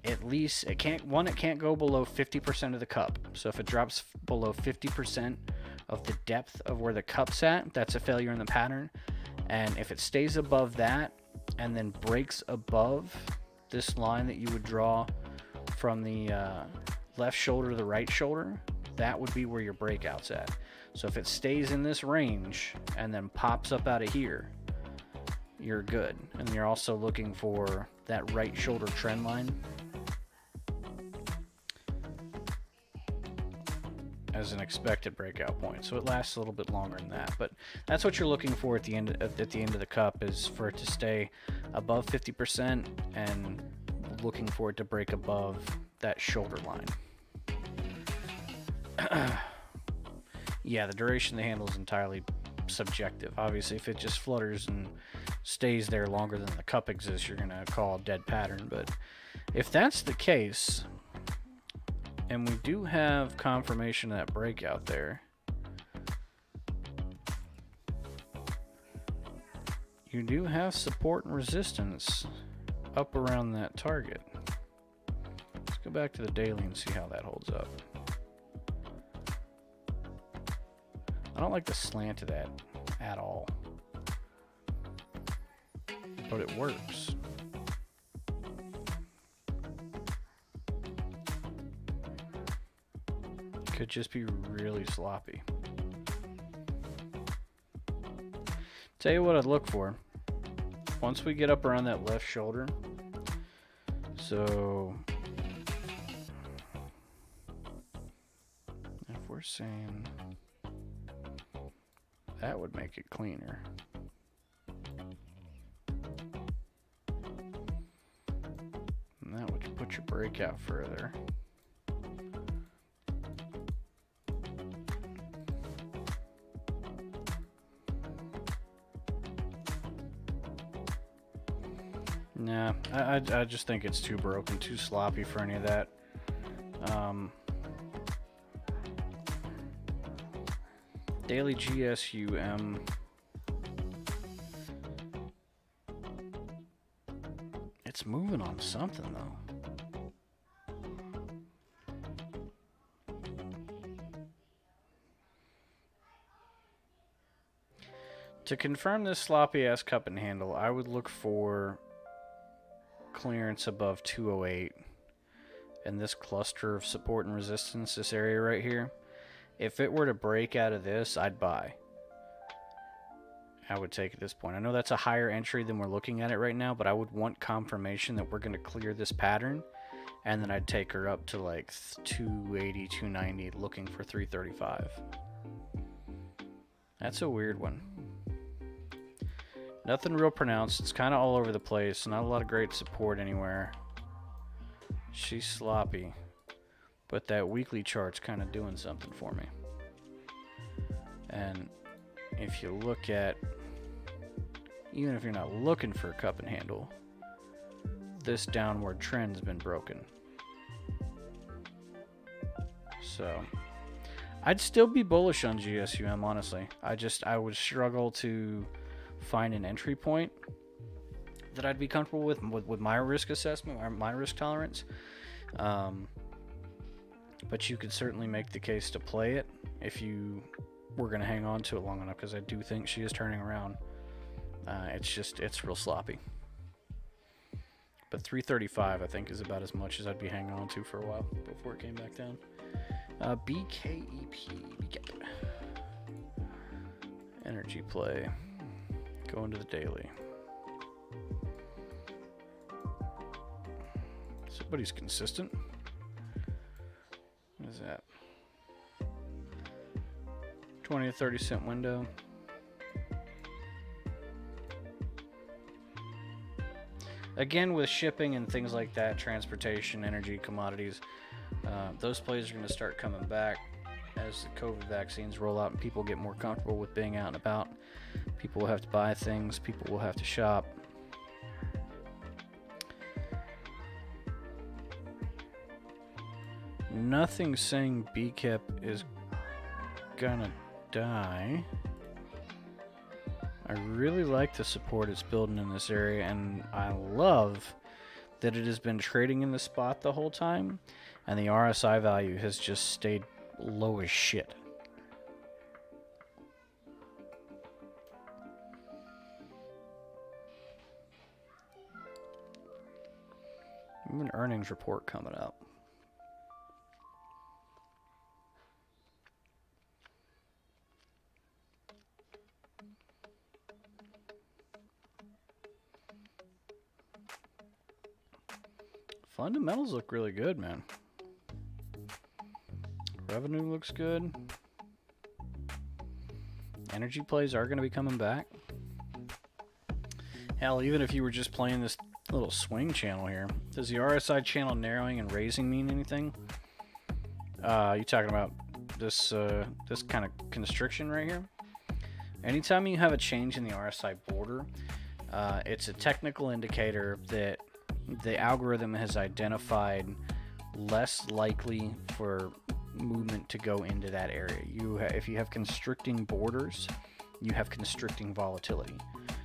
at least it can't one it can't go below 50% of the cup. So if it drops below 50% of the depth of where the cup's at that's a failure in the pattern. And if it stays above that and then breaks above this line that you would draw from the uh, left shoulder to the right shoulder that would be where your breakout's at. So if it stays in this range and then pops up out of here you're good. And you're also looking for that right shoulder trend line as an expected breakout point. So it lasts a little bit longer than that. But that's what you're looking for at the end of, at the end of the cup is for it to stay above 50% and looking for it to break above that shoulder line. yeah, the duration of the handle is entirely subjective. Obviously, if it just flutters and stays there longer than the cup exists, you're going to call a dead pattern. But if that's the case, and we do have confirmation of that breakout there. You do have support and resistance up around that target. Let's go back to the daily and see how that holds up. I don't like the slant of that at all. But it works. Could just be really sloppy. Tell you what I'd look for. Once we get up around that left shoulder, so if we're saying that would make it cleaner. And that would put your break out further. Nah, I, I, I, just think it's too broken, too sloppy for any of that. Um, Daily GSUM. It's moving on something though. To confirm this sloppy ass cup and handle, I would look for clearance above 208 and this cluster of support and resistance, this area right here. If it were to break out of this, I'd buy. I would take at this point. I know that's a higher entry than we're looking at it right now, but I would want confirmation that we're going to clear this pattern. And then I'd take her up to like 280, 290, looking for 335. That's a weird one. Nothing real pronounced. It's kind of all over the place. Not a lot of great support anywhere. She's sloppy. But that weekly chart's kind of doing something for me. And if you look at, even if you're not looking for a cup and handle, this downward trend's been broken. So, I'd still be bullish on GSUM, honestly. I just, I would struggle to find an entry point that I'd be comfortable with with, with my risk assessment or my risk tolerance. Um, but you could certainly make the case to play it if you were going to hang on to it long enough because I do think she is turning around. Uh, it's just, it's real sloppy. But 335, I think, is about as much as I'd be hanging on to for a while before it came back down. Uh, BKEP. BKEP. Energy play. Going to the daily. Somebody's consistent. What is that? 20 to 30 cent window. Again, with shipping and things like that, transportation, energy, commodities, uh, those plays are going to start coming back as the COVID vaccines roll out and people get more comfortable with being out and about. People will have to buy things, people will have to shop. Nothing saying BKEP is gonna die. I really like the support it's building in this area, and I love that it has been trading in the spot the whole time, and the RSI value has just stayed low as shit. an earnings report coming up. Fundamentals look really good, man. Revenue looks good. Energy plays are going to be coming back. Hell, even if you were just playing this little swing channel here, does the RSI channel narrowing and raising mean anything? Uh, you talking about this uh, this kind of constriction right here? Anytime you have a change in the RSI border, uh, it's a technical indicator that the algorithm has identified less likely for movement to go into that area. You, if you have constricting borders, you have constricting volatility.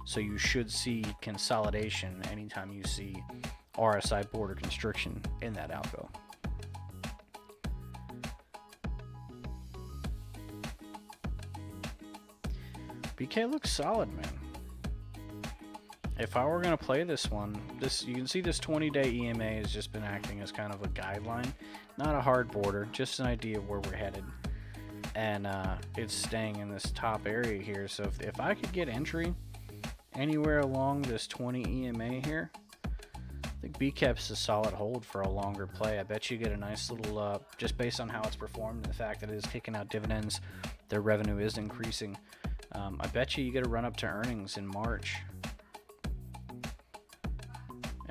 So you should see consolidation anytime you see RSI border constriction in that algo. BK looks solid, man. If I were gonna play this one, this you can see this 20-day EMA has just been acting as kind of a guideline, not a hard border, just an idea of where we're headed, and uh, it's staying in this top area here. So if, if I could get entry anywhere along this 20 EMA here, I think BKEP's a solid hold for a longer play. I bet you get a nice little, uh, just based on how it's performed and the fact that it is kicking out dividends, their revenue is increasing. Um, I bet you you get a run up to earnings in March.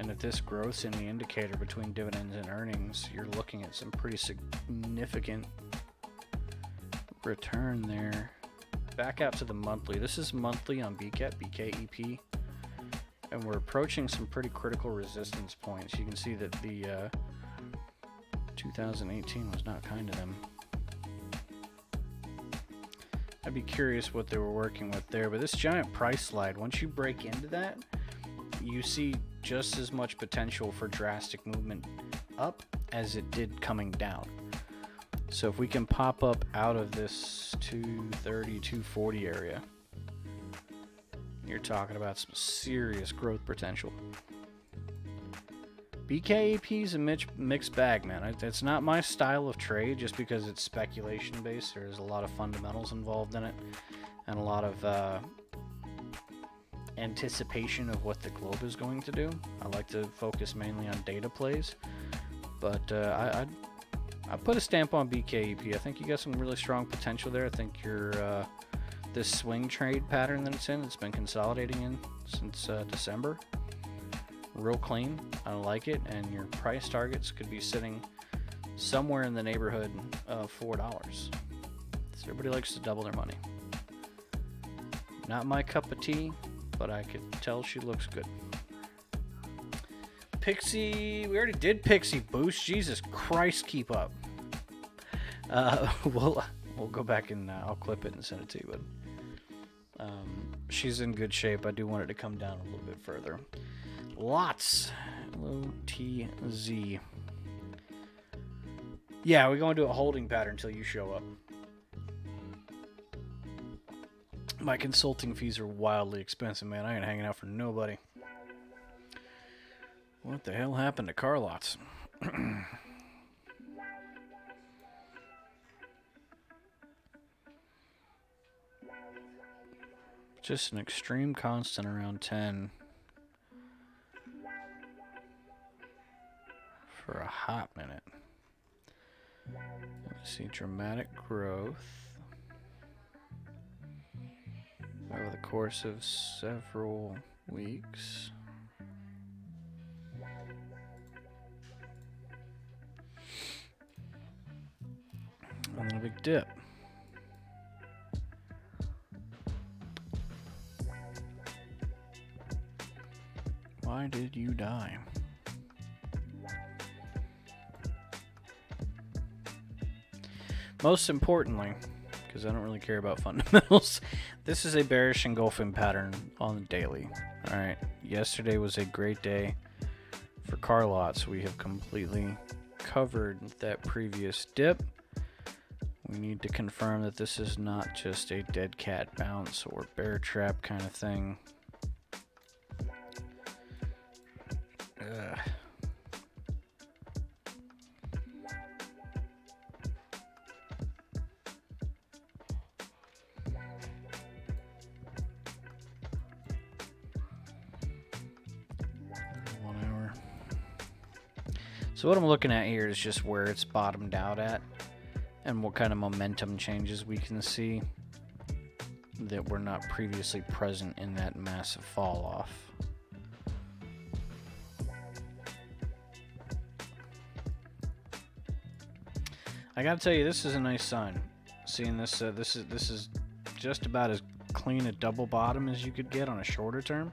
And if this growth's in the indicator between dividends and earnings, you're looking at some pretty significant return there. Back out to the monthly. This is monthly on BCAP, BKEP. And we're approaching some pretty critical resistance points. You can see that the uh, 2018 was not kind to them. I'd be curious what they were working with there. But this giant price slide, once you break into that, you see just as much potential for drastic movement up as it did coming down. So if we can pop up out of this 230, 240 area, you're talking about some serious growth potential. BKEP is a mixed bag, man. It's not my style of trade just because it's speculation based. There's a lot of fundamentals involved in it and a lot of uh, anticipation of what the globe is going to do. I like to focus mainly on data plays, but uh, I, I'd, I'd put a stamp on BKEP. I think you got some really strong potential there. I think you're uh, this swing trade pattern that it's in, it's been consolidating in since uh, December real clean. I like it, and your price targets could be sitting somewhere in the neighborhood of four dollars. So everybody likes to double their money. Not my cup of tea, but I could tell she looks good. Pixie, we already did Pixie boost. Jesus Christ, keep up. Uh, we'll we'll go back and uh, I'll clip it and send it to you. But um, she's in good shape. I do want it to come down a little bit further. Lots. L-O-T-Z. Yeah, we're going to do a holding pattern until you show up. My consulting fees are wildly expensive, man. I ain't hanging out for nobody. What the hell happened to CarLotz? Just an extreme constant around 10. for a hot minute. Let's see dramatic growth over the course of several weeks. And then a big dip. Why did you die? Most importantly, because I don't really care about fundamentals, this is a bearish engulfing pattern on the daily. Alright, yesterday was a great day for CarLotz. We have completely covered that previous dip. We need to confirm that this is not just a dead cat bounce or bear trap kind of thing. So what I'm looking at here is just where it's bottomed out at and what kind of momentum changes we can see that were not previously present in that massive fall off. I gotta tell you, this is a nice sign. Seeing this, uh, this is this is just about as clean a double bottom as you could get on a shorter term.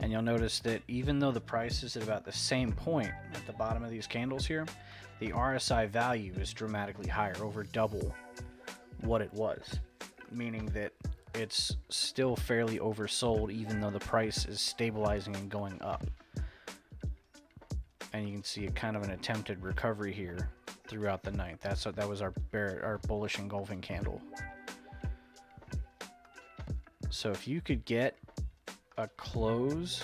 And you'll notice that even though the price is at about the same point at the bottom of these candles here, the RSI value is dramatically higher, over double what it was. Meaning that it's still fairly oversold, even though the price is stabilizing and going up. And you can see a kind of an attempted recovery here throughout the night. That's what that was our bear, our bullish engulfing candle. So if you could get a close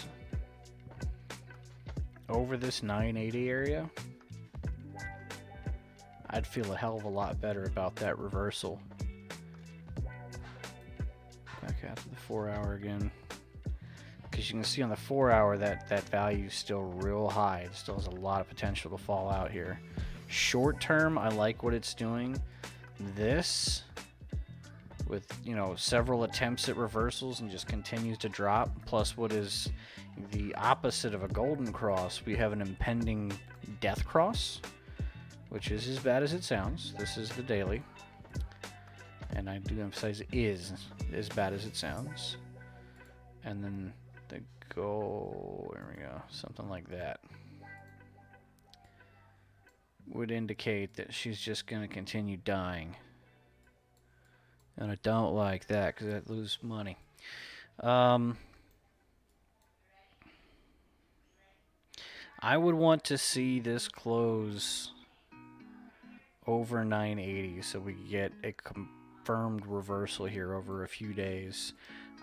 over this 980 area, I'd feel a hell of a lot better about that reversal. Back after the four hour again. Because you can see on the four hour that that value is still real high. It still has a lot of potential to fall out here. Short term, I like what it's doing. This with you know several attempts at reversals and just continues to drop plus what is the opposite of a golden cross we have an impending death cross which is as bad as it sounds. This is the daily. And I do emphasize is as bad as it sounds. And then the go there we go something like that would indicate that she's just going to continue dying and I don't like that because I lose money. Um, I would want to see this close over 980 so we get a confirmed reversal here over a few days.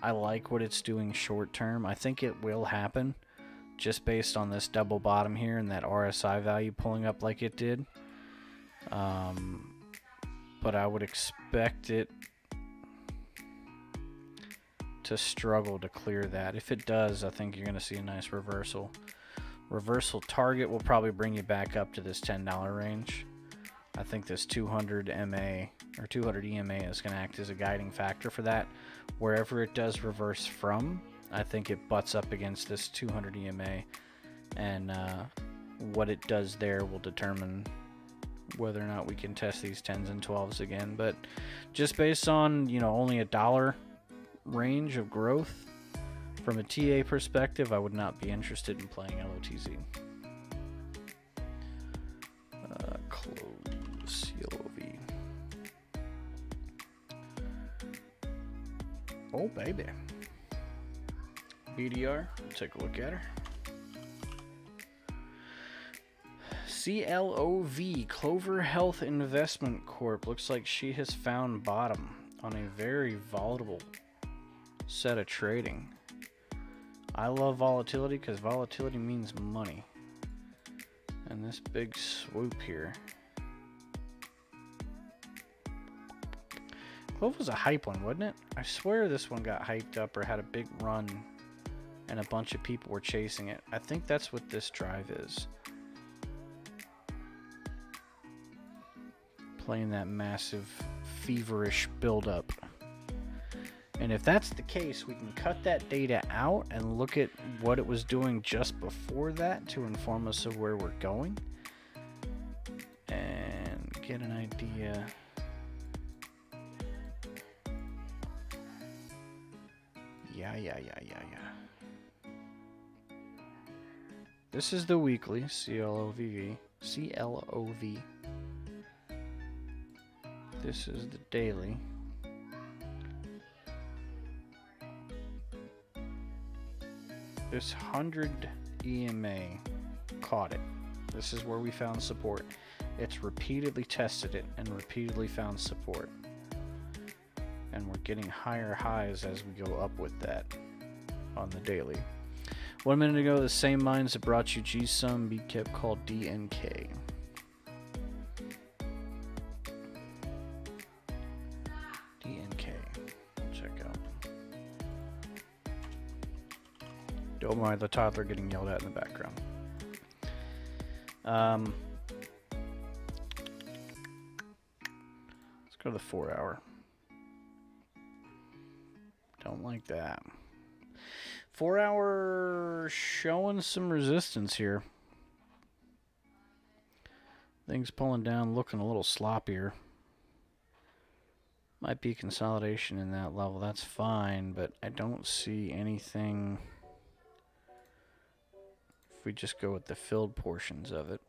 I like what it's doing short term. I think it will happen just based on this double bottom here and that RSI value pulling up like it did. Um, but I would expect it to struggle to clear that. If it does, I think you're going to see a nice reversal. Reversal target will probably bring you back up to this $10 range. I think this 200 MA or 200 EMA is going to act as a guiding factor for that. Wherever it does reverse from, I think it butts up against this 200 EMA, and uh, what it does there will determine whether or not we can test these 10s and 12s again. But just based on you know only a dollar range of growth, from a TA perspective, I would not be interested in playing LOTZ. Uh, close CLOV. Oh, baby. BDR, take a look at her. CLOV, Clover Health Investment Corp. Looks like she has found bottom on a very volatile set of trading. I love volatility because volatility means money. And this big swoop here. Clove was a hype one, wasn't it? I swear this one got hyped up or had a big run and a bunch of people were chasing it. I think that's what this drive is. Playing that massive feverish buildup. And if that's the case, we can cut that data out and look at what it was doing just before that to inform us of where we're going. And get an idea. Yeah, yeah, yeah, yeah, yeah. This is the weekly, C-L-O-V-V. C-L-O-V. This is the daily. This 100 EMA caught it. This is where we found support. It's repeatedly tested it and repeatedly found support. And we're getting higher highs as we go up with that on the daily. One minute ago, the same mines that brought you GSUM be kept called DNK. Don't mind the toddler getting yelled at in the background. Um, let's go to the four hour. Don't like that. Four hour showing some resistance here. Things pulling down, looking a little sloppier. Might be consolidation in that level. That's fine, but I don't see anything if we just go with the filled portions of it.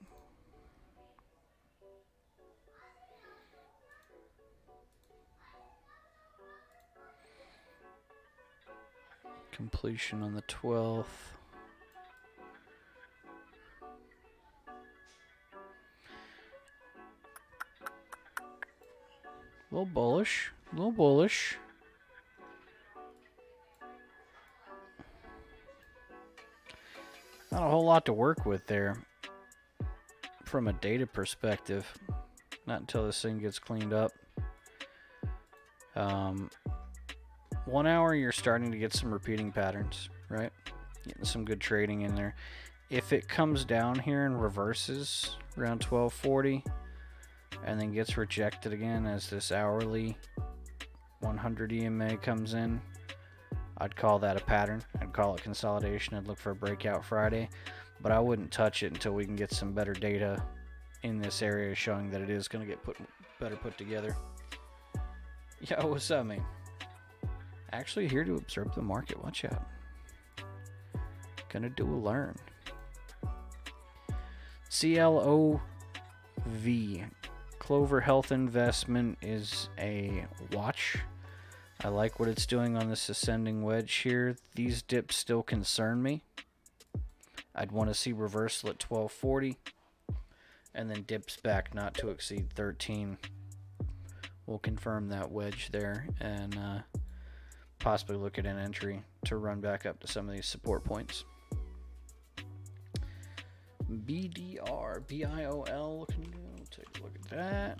Completion on the 12th. A little bullish. A little bullish. Not a whole lot to work with there from a data perspective. Not until this thing gets cleaned up. Um, one hour, you're starting to get some repeating patterns, right? Getting some good trading in there. If it comes down here and reverses around 1240 and then gets rejected again as this hourly 100 EMA comes in, I'd call that a pattern. I'd call it consolidation. I'd look for a breakout Friday, but I wouldn't touch it until we can get some better data in this area showing that it is going to get put better put together. Yo, what's up, man? Actually, here to observe the market. Watch out. Gonna do a learn. CLOV. Clover Health Investment is a watch. I like what it's doing on this ascending wedge here. These dips still concern me. I'd want to see reversal at 1240 and then dips back not to exceed 13. We'll confirm that wedge there and uh, possibly look at an entry to run back up to some of these support points. BDR, BIOL. Take a look at that.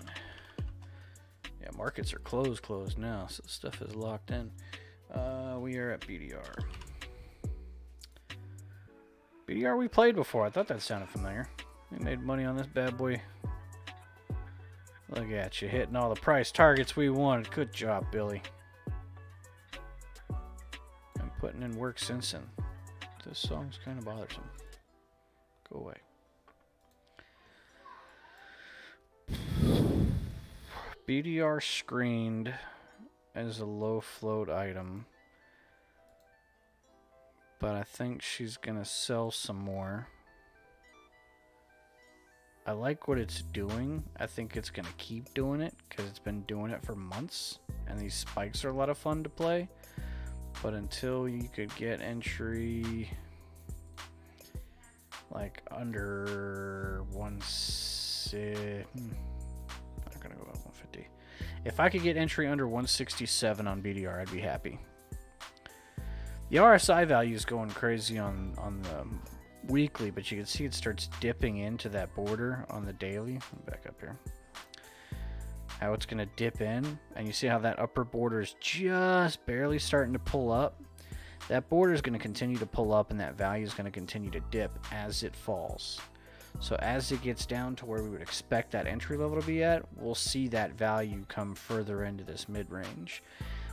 Yeah, markets are closed, closed now, so stuff is locked in. Uh, we are at BDR. BDR we played before. I thought that sounded familiar. We made money on this bad boy. Look at you hitting all the price targets we wanted. Good job, Billy. I'm putting in work since then. This song's kind of bothersome. Go away. BDR screened as a low float item. But I think she's going to sell some more. I like what it's doing. I think it's going to keep doing it because it's been doing it for months. And these spikes are a lot of fun to play. But until you could get entry like under one si- hmm, If I could get entry under 167 on BDR, I'd be happy. The RSI value is going crazy on on the weekly, but you can see it starts dipping into that border on the daily. Back up here. How it's going to dip in, and you see how that upper border is just barely starting to pull up. That border is going to continue to pull up, and that value is going to continue to dip as it falls. So as it gets down to where we would expect that entry level to be at, we'll see that value come further into this mid-range.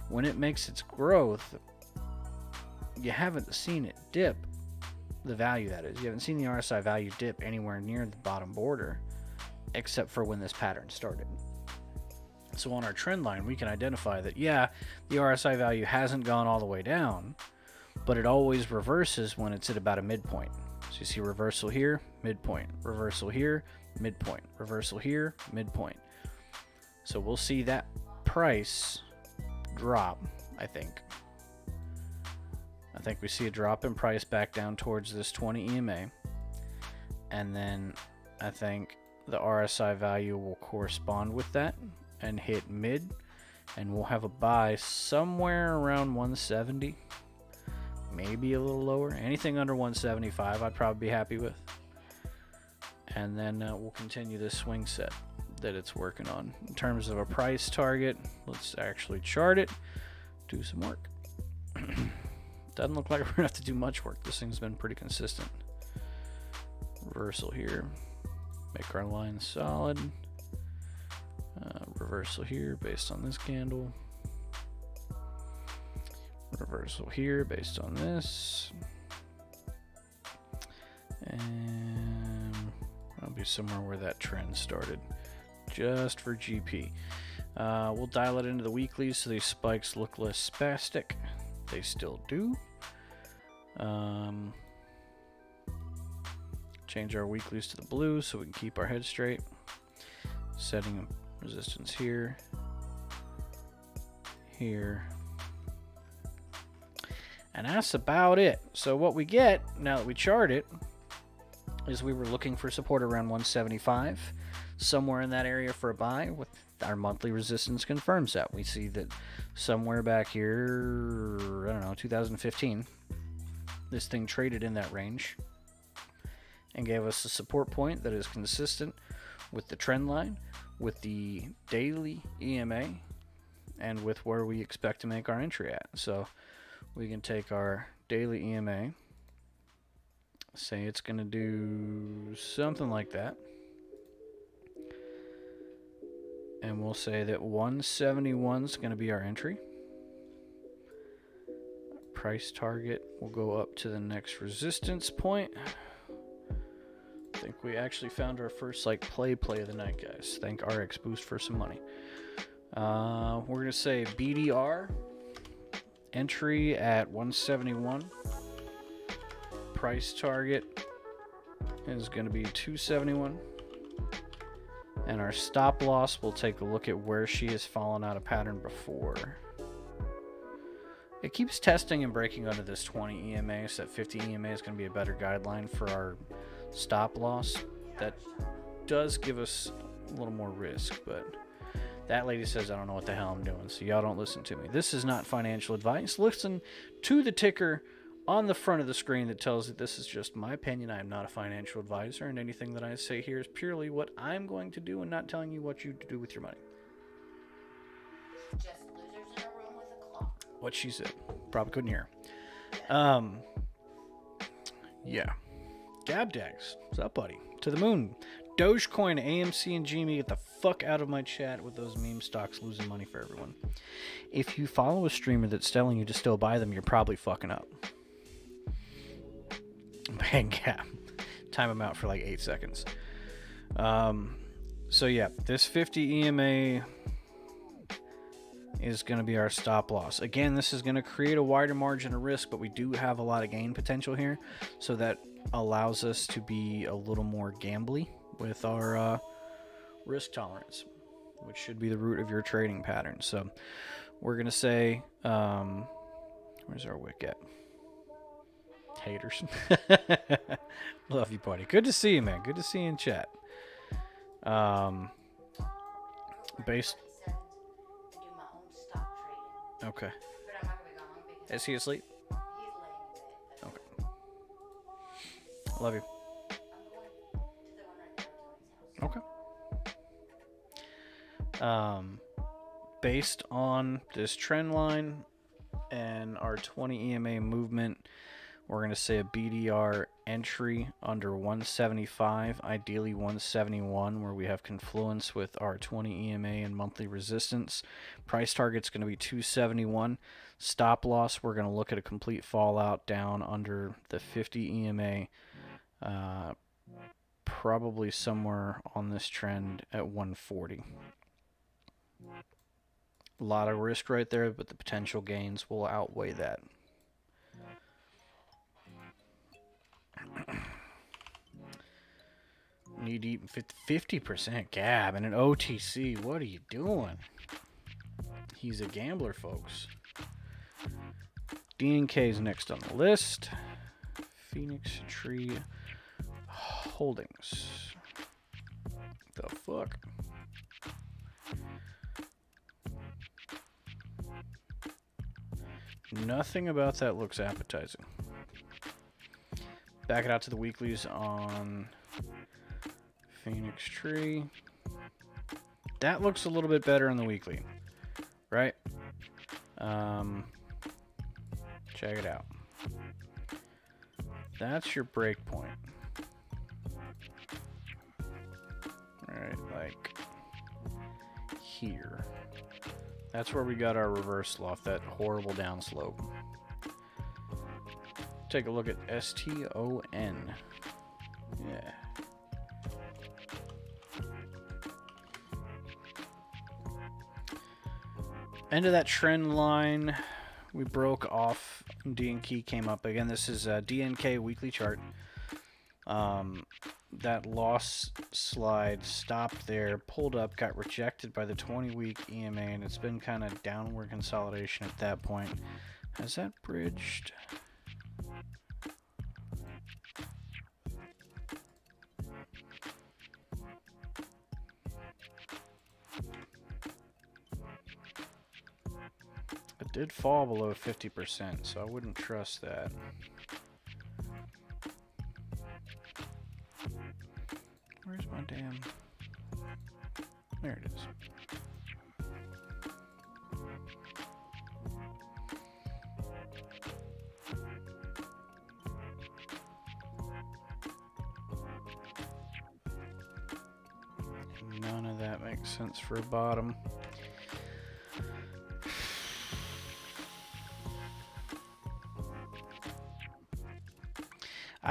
When it makes its growth, you haven't seen it dip the value that is. You haven't seen the RSI value dip anywhere near the bottom border, except for when this pattern started. So on our trend line, we can identify that, yeah, the RSI value hasn't gone all the way down, but it always reverses when it's at about a midpoint. So you see reversal here, midpoint, reversal here, midpoint, reversal here, midpoint. So we'll see that price drop, I think. I think we see a drop in price back down towards this 20 EMA. And then I think the RSI value will correspond with that and hit mid. And we'll have a buy somewhere around 170. Maybe a little lower. Anything under 175 I'd probably be happy with. And then uh, we'll continue this swing set that it's working on. In terms of a price target, let's actually chart it, do some work. Doesn't look like we're gonna have to do much work. This thing's been pretty consistent. Reversal here. Make our line solid. Uh, reversal here based on this candle. Reversal here based on this. And I'll be somewhere where that trend started. Just for GP. Uh, we'll dial it into the weeklies so these spikes look less spastic. They still do. Um, change our weeklies to the blue so we can keep our head straight. Setting resistance here, here, And that's about it. So what we get, now that we chart it, is we were looking for support around 175, somewhere in that area for a buy. With our monthly resistance confirms that. We see that somewhere back here, I don't know, 2015, this thing traded in that range and gave us a support point that is consistent with the trend line, with the daily EMA, and with where we expect to make our entry at. So we can take our daily EMA, say it's going to do something like that. And we'll say that 171 is going to be our entry. Price target will go up to the next resistance point. I think we actually found our first like play play of the night, guys. Thank RX Boost for some money. Uh, we're going to say BDR entry at 171. Price target is going to be 271. And our stop loss, we'll take a look at where she has fallen out of pattern before. It keeps testing and breaking under this 20 EMA, so that 50 EMA is going to be a better guideline for our stop loss. That does give us a little more risk, but that lady says I don't know what the hell I'm doing, so y'all don't listen to me. This is not financial advice. Listen to the ticker on the front of the screen that tells you this is just my opinion. I am not a financial advisor, and anything that I say here is purely what I'm going to do and not telling you what you do with your money. What she said. Probably couldn't hear. Um, yeah. Gabdags. What's up, buddy? To the moon. Dogecoin, AMC, and GME, get the fuck out of my chat with those meme stocks losing money for everyone. If you follow a streamer that's telling you to still buy them, you're probably fucking up. Bang gap. Time them out for like eight seconds. Um, so yeah, this 50 EMA is going to be our stop loss. Again, this is going to create a wider margin of risk, but we do have a lot of gain potential here, so that allows us to be a little more gambly with our uh, risk tolerance, which should be the root of your trading pattern. So we're going to say, um, where's our wick at? Haters. Love you, buddy. Good to see you, man. Good to see you in chat. Um, based. Okay. Is he asleep? Okay. Love you. Okay. Um, based on this trend line and our 20 EMA movement, we're going to say a BDR entry under 175, ideally 171, where we have confluence with our 20 EMA and monthly resistance. Price target's going to be 271. Stop loss, we're going to look at a complete fallout down under the 50 EMA. Uh, probably somewhere on this trend at 140. A lot of risk right there, but the potential gains will outweigh that. Knee deep 50% gab and an OTC. What are you doing? He's a gambler, folks. DNK is next on the list. Phoenix Tree Holdings. The fuck? Nothing about that looks appetizing. Back it out to the weeklies on Phoenix Tree. That looks a little bit better on the weekly, right? Um, check it out. That's your break point. Alright, like here. That's where we got our reversal off that horrible downslope take a look at S-T-O-N. Yeah. End of that trend line. We broke off. DNK came up again. This is a DNK weekly chart. Um, that loss slide stopped there, pulled up, got rejected by the 20 week EMA, and it's been kind of downward consolidation at that point Has that bridged? Did fall below 50%, so I wouldn't trust that. Where's my damn... There it is. None of that makes sense for a bottom.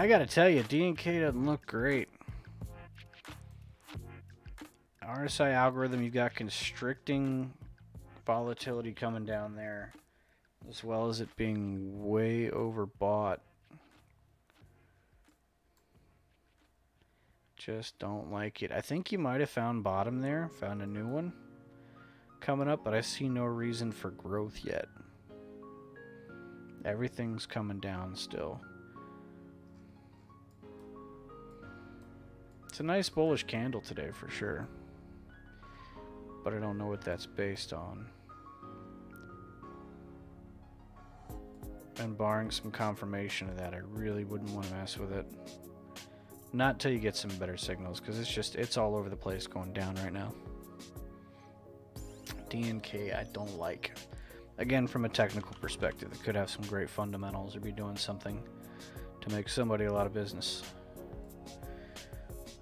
I gotta tell you, DNK doesn't look great. RSI algorithm, you've got constricting volatility coming down there, as well as it being way overbought. Just don't like it. I think you might have found bottom there, found a new one coming up, but I see no reason for growth yet. Everything's coming down still. It's a nice bullish candle today for sure. But I don't know what that's based on. And barring some confirmation of that, I really wouldn't want to mess with it. Not till you get some better signals, because it's just, it's all over the place going down right now. DNK I don't like. Again, from a technical perspective, it could have some great fundamentals or be doing something to make somebody a lot of business.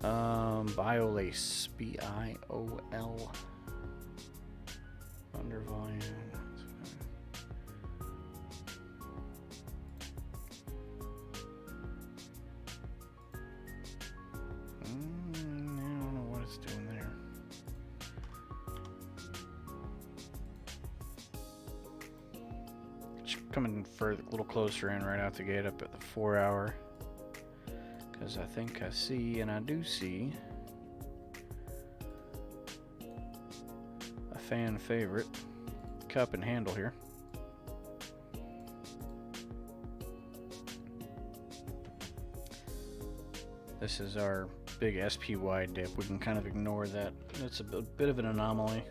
Um, Biolase, B-I-O-L, under volume. I don't know what it's doing there. Coming for a little closer in right out the gate up at the four hour because I think I see and I do see a fan favorite. Cup and handle here. This is our big SPY dip. We can kind of ignore that. It's a bit of an anomaly.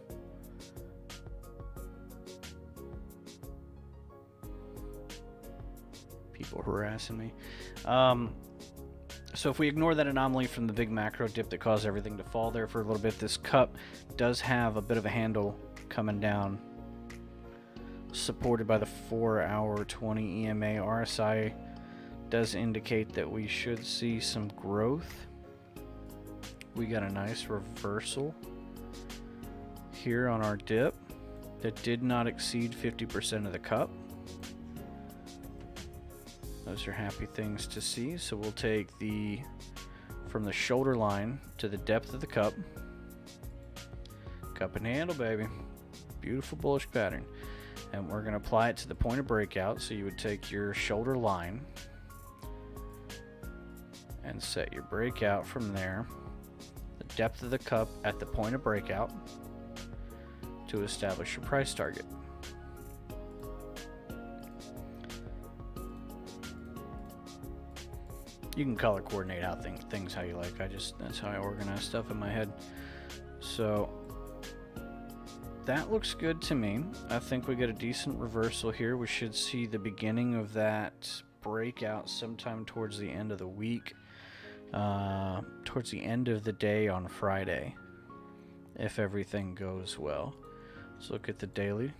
People harassing me. Um, so if we ignore that anomaly from the big macro dip that caused everything to fall there for a little bit, this cup does have a bit of a handle coming down, supported by the 4 hour 20 EMA RSI does indicate that we should see some growth. We got a nice reversal here on our dip that did not exceed 50% of the cup. Those are happy things to see. So we'll take the from the shoulder line to the depth of the cup. Cup and handle, baby. Beautiful bullish pattern. And we're going to apply it to the point of breakout. So you would take your shoulder line and set your breakout from there. The depth of the cup at the point of breakout to establish your price target. You can color coordinate out things things how you like. I just that's how I organize stuff in my head. So that looks good to me. I think we get a decent reversal here. We should see the beginning of that breakout sometime towards the end of the week, uh, towards the end of the day on Friday, if everything goes well. Let's look at the daily,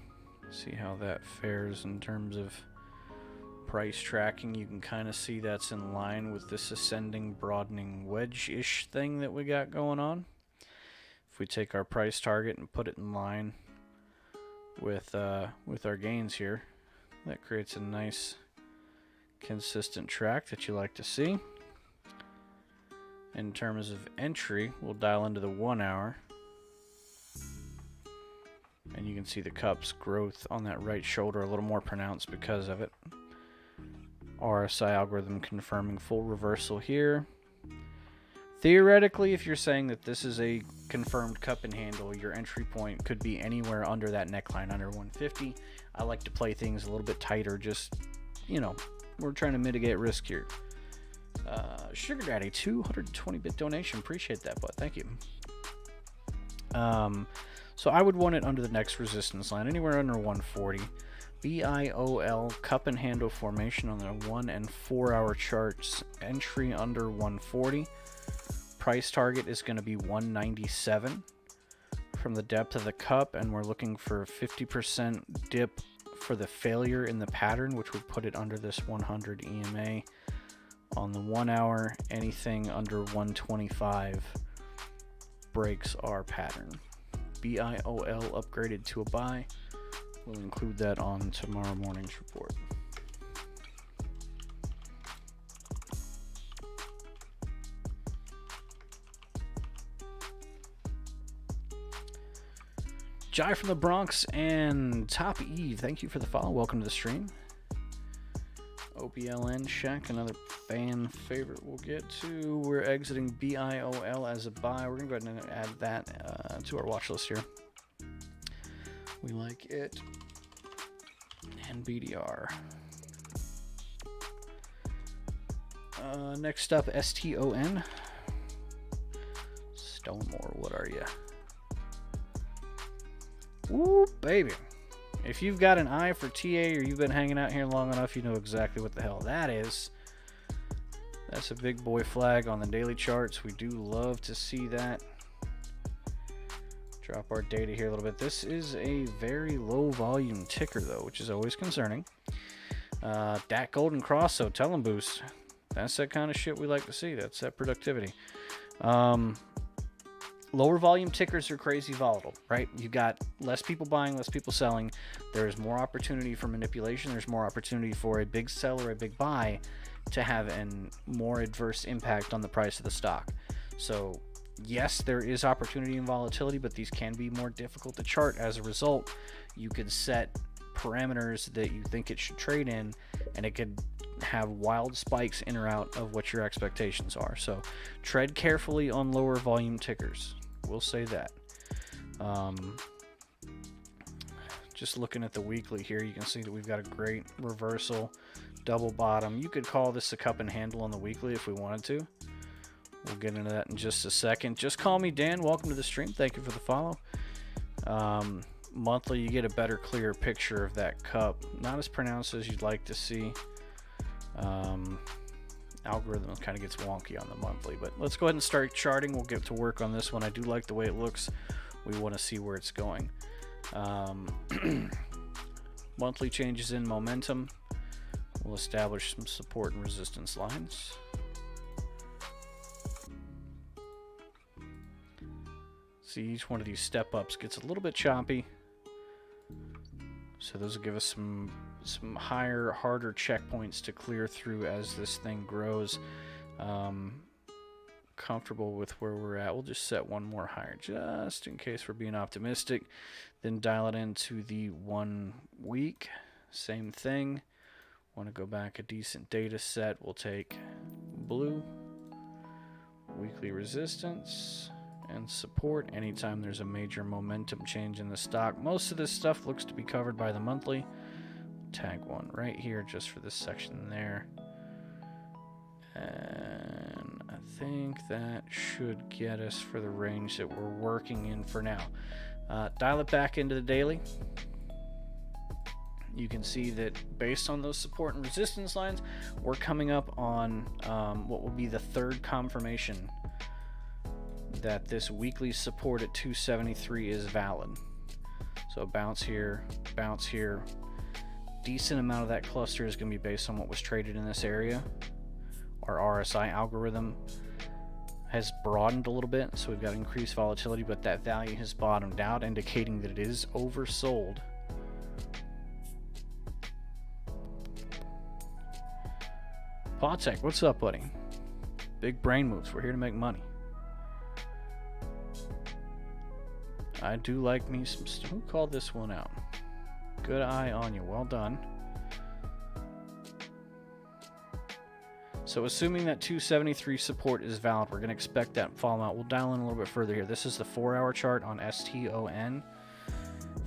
see how that fares in terms of price tracking, you can kind of see that's in line with this ascending, broadening wedge-ish thing that we got going on. If we take our price target and put it in line with uh, with our gains here, that creates a nice consistent track that you like to see. In terms of entry, we'll dial into the one hour. And you can see the cups growth on that right shoulder a little more pronounced because of it. RSI algorithm confirming full reversal here. Theoretically, if you're saying that this is a confirmed cup and handle, your entry point could be anywhere under that neckline, under 150. I like to play things a little bit tighter, just, you know, we're trying to mitigate risk here. Uh, Sugar Daddy, 220 bit donation. Appreciate that, but thank you. Um, so I would want it under the next resistance line, anywhere under 140. BIOL cup and handle formation on the 1 and 4 hour charts, entry under 140. Price target is going to be 197 from the depth of the cup, and we're looking for 50% dip for the failure in the pattern, which would put it under this 100 EMA. On the 1 hour, anything under 125 breaks our pattern. BIOL upgraded to a buy. We'll include that on tomorrow morning's report. Jai from the Bronx and Top Eve, thank you for the follow. Welcome to the stream. OBLN check, another fan favorite we'll get to. We're exiting BIOL as a buy. We're going to go ahead and add that uh, to our watch list here. We like it. And BDR. Uh, next up, STON. StoneMor, what are you? Woo, baby. If you've got an eye for TA or you've been hanging out here long enough, you know exactly what the hell that is. That's a big boy flag on the daily charts. We do love to see that. Drop our data here a little bit. This is a very low volume ticker though, which is always concerning. Uh, that golden cross, so tell them boost. That's that kind of shit we like to see. That's that productivity. Um, lower volume tickers are crazy volatile, right? You got less people buying, less people selling. There's more opportunity for manipulation. There's more opportunity for a big sell or a big buy to have a more adverse impact on the price of the stock. So, yes, there is opportunity and volatility, but these can be more difficult to chart. As a result, you could set parameters that you think it should trade in, and it could have wild spikes in or out of what your expectations are. So, tread carefully on lower volume tickers. We'll say that. Um, just looking at the weekly here, you can see that we've got a great reversal double bottom. You could call this a cup and handle on the weekly if we wanted to. We'll get into that in just a second. Just call me Dan. Welcome to the stream. Thank you for the follow. Um, monthly, you get a better, clearer picture of that cup. Not as pronounced as you'd like to see. Um, algorithm kind of gets wonky on the monthly, but let's go ahead and start charting. We'll get to work on this one. I do like the way it looks. We want to see where it's going. Um, monthly changes in momentum. We'll establish some support and resistance lines. See, each one of these step ups gets a little bit choppy. So those will give us some some higher, harder checkpoints to clear through as this thing grows. Um, comfortable with where we're at. We'll just set one more higher just in case we're being optimistic. Then dial it into the one week. Same thing. Want to go back a decent data set. We'll take blue, weekly resistance, and support anytime there's a major momentum change in the stock. Most of this stuff looks to be covered by the monthly. Tag one right here just for this section there. And I think that should get us for the range that we're working in for now. Uh, dial it back into the daily you can see that based on those support and resistance lines, we're coming up on um, what will be the third confirmation that this weekly support at 273 is valid. So bounce here, bounce here. Decent amount of that cluster is going to be based on what was traded in this area. Our RSI algorithm has broadened a little bit, so we've got increased volatility, but that value has bottomed out, indicating that it is oversold Potek, what's up, buddy? Big brain moves. We're here to make money. I do like me some. Who called this one out? Good eye on you. Well done. So assuming that 273 support is valid, we're going to expect that fallout. We'll dial in a little bit further here. This is the four-hour chart on STON.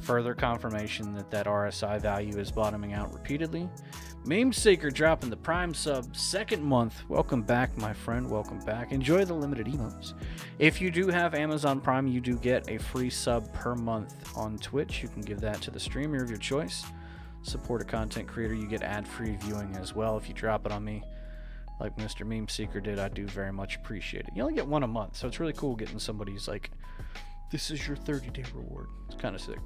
Further confirmation that that RSI value is bottoming out repeatedly. Meme Seeker dropping the Prime sub second month. Welcome back, my friend. Welcome back. Enjoy the limited emotes. If you do have Amazon Prime, you do get a free sub per month on Twitch. You can give that to the streamer of your choice. Support a content creator, you get ad-free viewing as well if you drop it on me like Mr. Meme Seeker did, I do very much appreciate it. You only get one a month, so it's really cool getting somebody's like, this is your 30 day reward. It's kind of sick.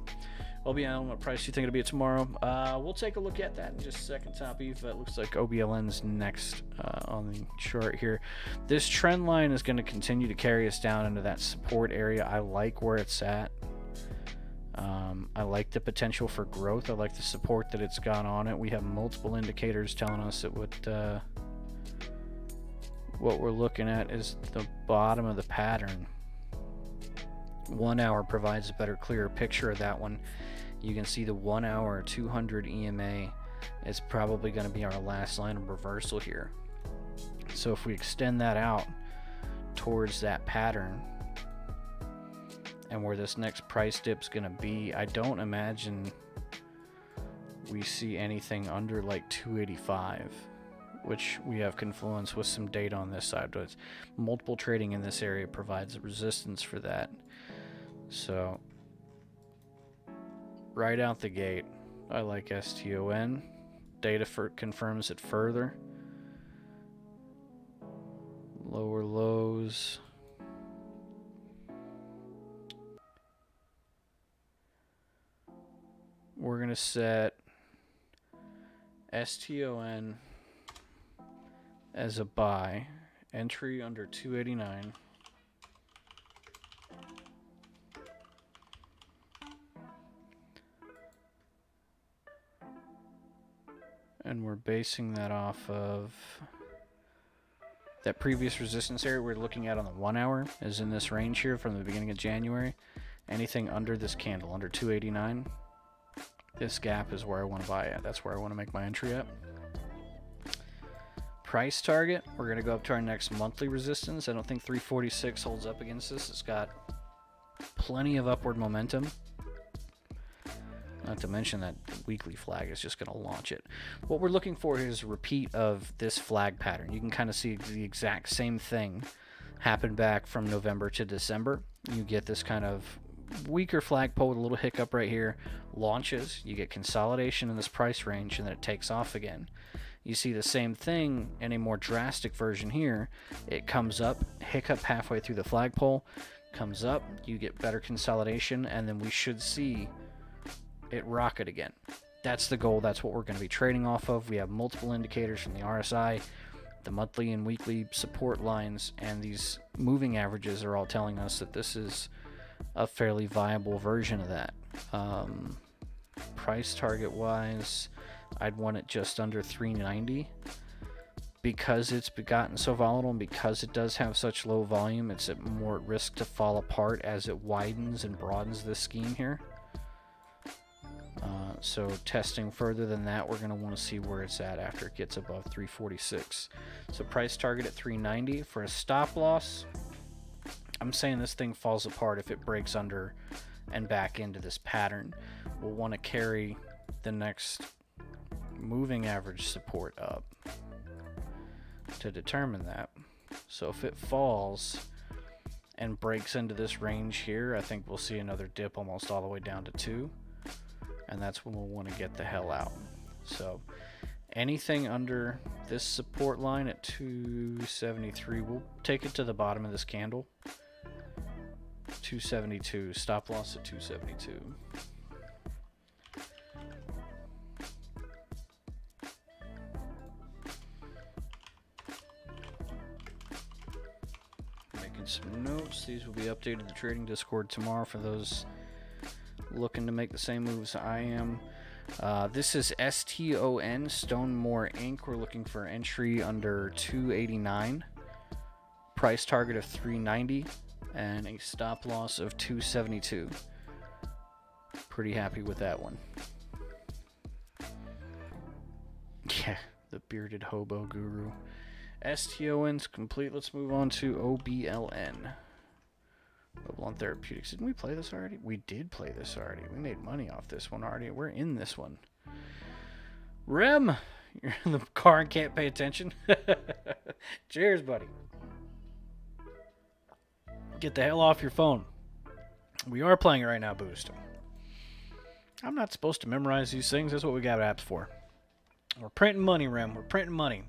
OBLN, what price do you think it'll be tomorrow? Uh, we'll take a look at that in just a second, Top Eve. It looks like OBLN's next uh, on the chart here. This trend line is going to continue to carry us down into that support area. I like where it's at. Um, I like the potential for growth. I like the support that it's got on it. We have multiple indicators telling us that would. Uh, what we're looking at is the bottom of the pattern. One hour provides a better, clearer picture of that one. You can see the one hour 200 EMA is probably going to be our last line of reversal here. So if we extend that out towards that pattern and where this next price dip is going to be, I don't imagine we see anything under like 285 which we have confluence with some data on this side. But multiple trading in this area provides resistance for that. So right out the gate, I like STON. Data for, confirms it further. Lower lows. We're going to set STON as a buy. Entry under 289. And we're basing that off of that previous resistance area we're looking at on the one hour is in this range here from the beginning of January. Anything under this candle, under 289, this gap is where I want to buy at. That's where I want to make my entry at price target, we're going to go up to our next monthly resistance. I don't think 346 holds up against this. It's got plenty of upward momentum. Not to mention that weekly flag is just going to launch it. What we're looking for is a repeat of this flag pattern. You can kind of see the exact same thing happen back from November to December. You get this kind of weaker flagpole with a little hiccup right here, launches, you get consolidation in this price range, and then it takes off again. You see the same thing in a more drastic version here. It comes up, hiccup halfway through the flagpole, comes up, you get better consolidation, and then we should see it rocket again. That's the goal. That's what we're going to be trading off of. We have multiple indicators from the RSI, the monthly and weekly support lines, and these moving averages are all telling us that this is a fairly viable version of that. Um, price target wise, I'd want it just under 390 because it's gotten so volatile and because it does have such low volume it's at more risk to fall apart as it widens and broadens this scheme here uh, so testing further than that we're going to want to see where it's at after it gets above 346 so price target at 390 for a stop loss I'm saying this thing falls apart if it breaks under and back into this pattern we'll want to carry the next moving average support up to determine that. So if it falls and breaks into this range here, I think we'll see another dip almost all the way down to 2. And that's when we'll want to get the hell out. So anything under this support line at 273, we'll take it to the bottom of this candle. 272, stop loss at 272. some notes. These will be updated to the trading Discord tomorrow for those looking to make the same moves I am. Uh, this is STON, StoneMor Inc. We're looking for entry under 289, price target of 390, and a stop loss of 272. Pretty happy with that one. Yeah, the bearded hobo guru. STON's complete. Let's move on to OBLN. Obalon Therapeutics. Didn't we play this already? We did play this already. We made money off this one already. We're in this one. Rem, you're in the car and can't pay attention. Cheers, buddy. Get the hell off your phone. We are playing it right now, Boost. I'm not supposed to memorize these things. That's what we got apps for. We're printing money, Rem. We're printing money.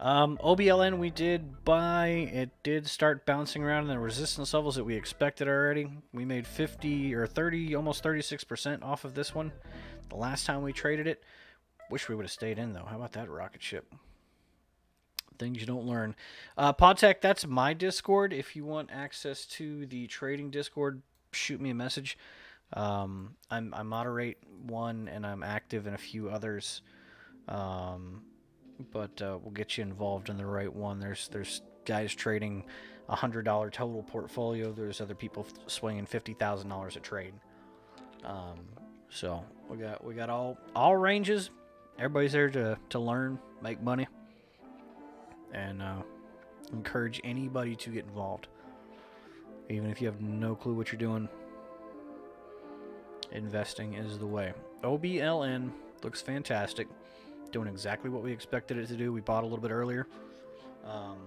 Um, OBLN we did buy. It did start bouncing around in the resistance levels that we expected already. We made 50 or 30, almost 36% off of this one the last time we traded it. Wish we would have stayed in though. How about that rocket ship? Things you don't learn. Uh, Podtech, that's my Discord. If you want access to the trading Discord, shoot me a message. Um, I'm, I moderate one and I'm active in a few others. Um, but uh, we'll get you involved in the right one. There's there's guys trading a hundred dollar total portfolio. There's other people swinging fifty thousand dollars a trade. Um, so we got we got all all ranges. Everybody's there to to learn, make money, and uh, encourage anybody to get involved. Even if you have no clue what you're doing, investing is the way. OBLN looks fantastic doing exactly what we expected it to do. We bought a little bit earlier. Um,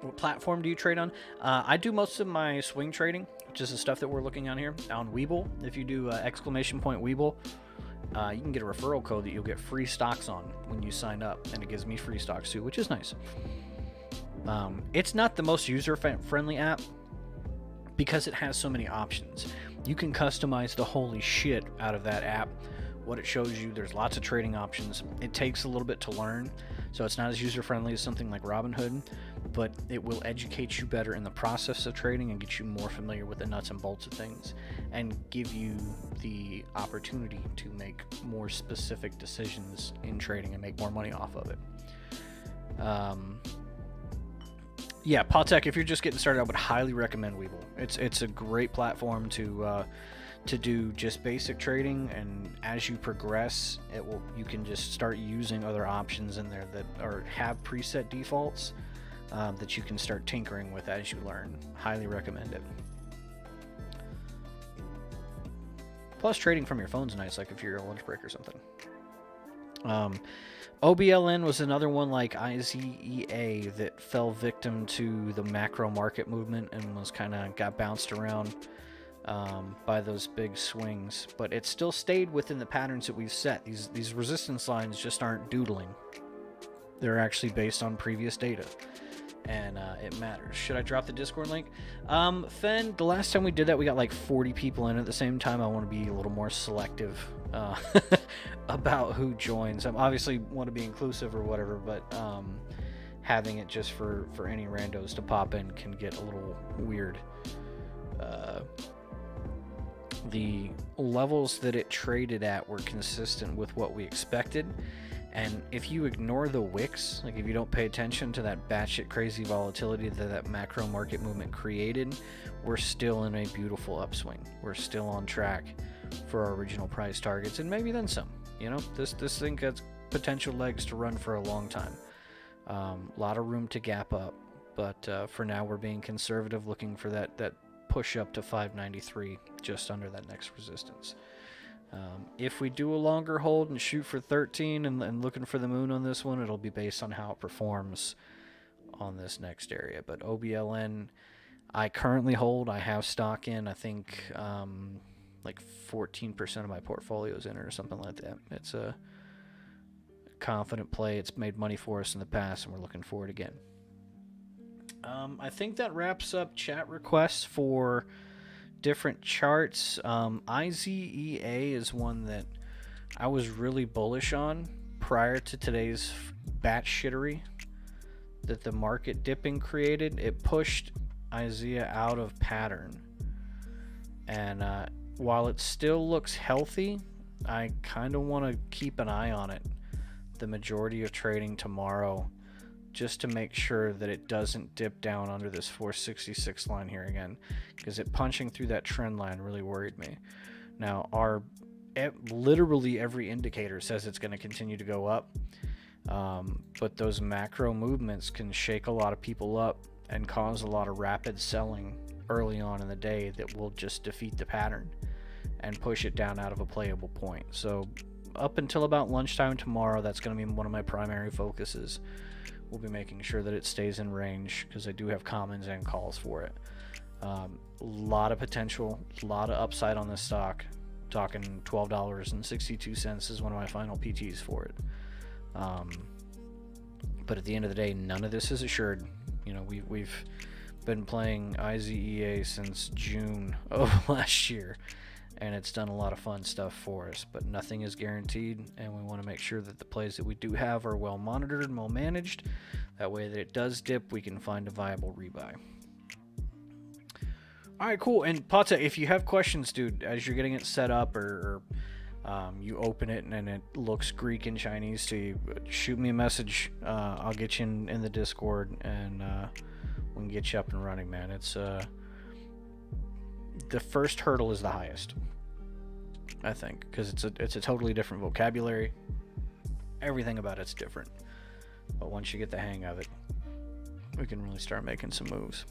what platform do you trade on? Uh, I do most of my swing trading, which is the stuff that we're looking on here on Webull. If you do uh, exclamation point Webull, uh, you can get a referral code that you'll get free stocks on when you sign up, and it gives me free stocks too, which is nice. Um, it's not the most user friendly app because it has so many options. You can customize the holy shit out of that app what it shows you. There's lots of trading options. It takes a little bit to learn, so it's not as user friendly as something like Robinhood, but it will educate you better in the process of trading and get you more familiar with the nuts and bolts of things and give you the opportunity to make more specific decisions in trading and make more money off of it. Um, yeah, Patek, if you're just getting started, I would highly recommend Webull. It's it's a great platform to uh, to do just basic trading and as you progress it will you can just start using other options in there that are have preset defaults um, that you can start tinkering with as you learn. Highly recommend it. Plus trading from your phone's nice like if you're a lunch break or something. Um, OBLN was another one like IZEA that fell victim to the macro market movement and was kind of got bounced around um, by those big swings, but it still stayed within the patterns that we've set. These these resistance lines just aren't doodling; they're actually based on previous data, and uh, it matters. Should I drop the Discord link? Um, Fen, the last time we did that, we got like 40 people in at the same time. I want to be a little more selective uh, about who joins. I obviously want to be inclusive or whatever, but um, having it just for for any randos to pop in can get a little weird. Uh, the levels that it traded at were consistent with what we expected. And if you ignore the wicks, like if you don't pay attention to that batshit crazy volatility that that macro market movement created, we're still in a beautiful upswing. We're still on track for our original price targets, and maybe then some. You know, this this thing has potential legs to run for a long time. A um, lot of room to gap up, but uh, for now we're being conservative, looking for that that push up to 593 just under that next resistance. Um, if we do a longer hold and shoot for 13 and, and, looking for the moon on this one, it'll be based on how it performs on this next area. But OBLN, I currently hold. I have stock in. I think um, like 14% of my portfolio is in it or something like that. It's a confident play. It's made money for us in the past, and we're looking for it again. Um, I think that wraps up chat requests for different charts. Um, IZEA is one that I was really bullish on prior to today's bat shittery that the market dipping created. It pushed IZEA out of pattern. And uh, while it still looks healthy, I kind of want to keep an eye on it the majority of trading tomorrow just to make sure that it doesn't dip down under this 466 line here again because it punching through that trend line really worried me. Now, our literally every indicator says it's going to continue to go up. Um, but those macro movements can shake a lot of people up and cause a lot of rapid selling early on in the day that will just defeat the pattern and push it down out of a playable point. So up until about lunchtime tomorrow, that's going to be one of my primary focuses. We'll be making sure that it stays in range because I do have commons and calls for it. A um, lot of potential, a lot of upside on this stock. Talking $12.62 is one of my final PTs for it. Um, but at the end of the day, none of this is assured. You know, we, we've been playing IZEA since June of last year and it's done a lot of fun stuff for us. But nothing is guaranteed, and we want to make sure that the plays that we do have are well monitored and well managed. That way, that it does dip, we can find a viable rebuy. All right, cool. And Pata, if you have questions, dude, as you're getting it set up or, or um, you open it and, it looks Greek and Chinese to you, shoot me a message. Uh, I'll get you in, in the Discord and uh, we can get you up and running, man. It's uh, the first hurdle is the highest. I think, because it's a it's a totally different vocabulary. Everything about it's different. But once you get the hang of it, we can really start making some moves.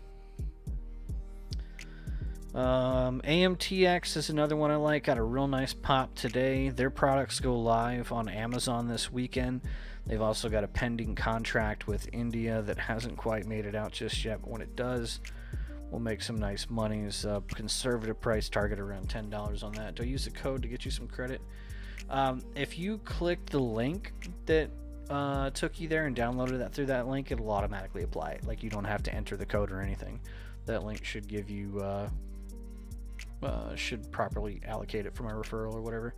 Um, AMTX is another one I like. Got a real nice pop today. Their products go live on Amazon this weekend. They've also got a pending contract with India that hasn't quite made it out just yet, but when it does, we'll make some nice monies. Uh, conservative price target around $10 on that. Do I use the code to get you some credit? Um, if you click the link that uh, took you there and downloaded that through that link, it'll automatically apply it. Like you don't have to enter the code or anything. That link should give you, uh, uh, should properly allocate it for my referral or whatever.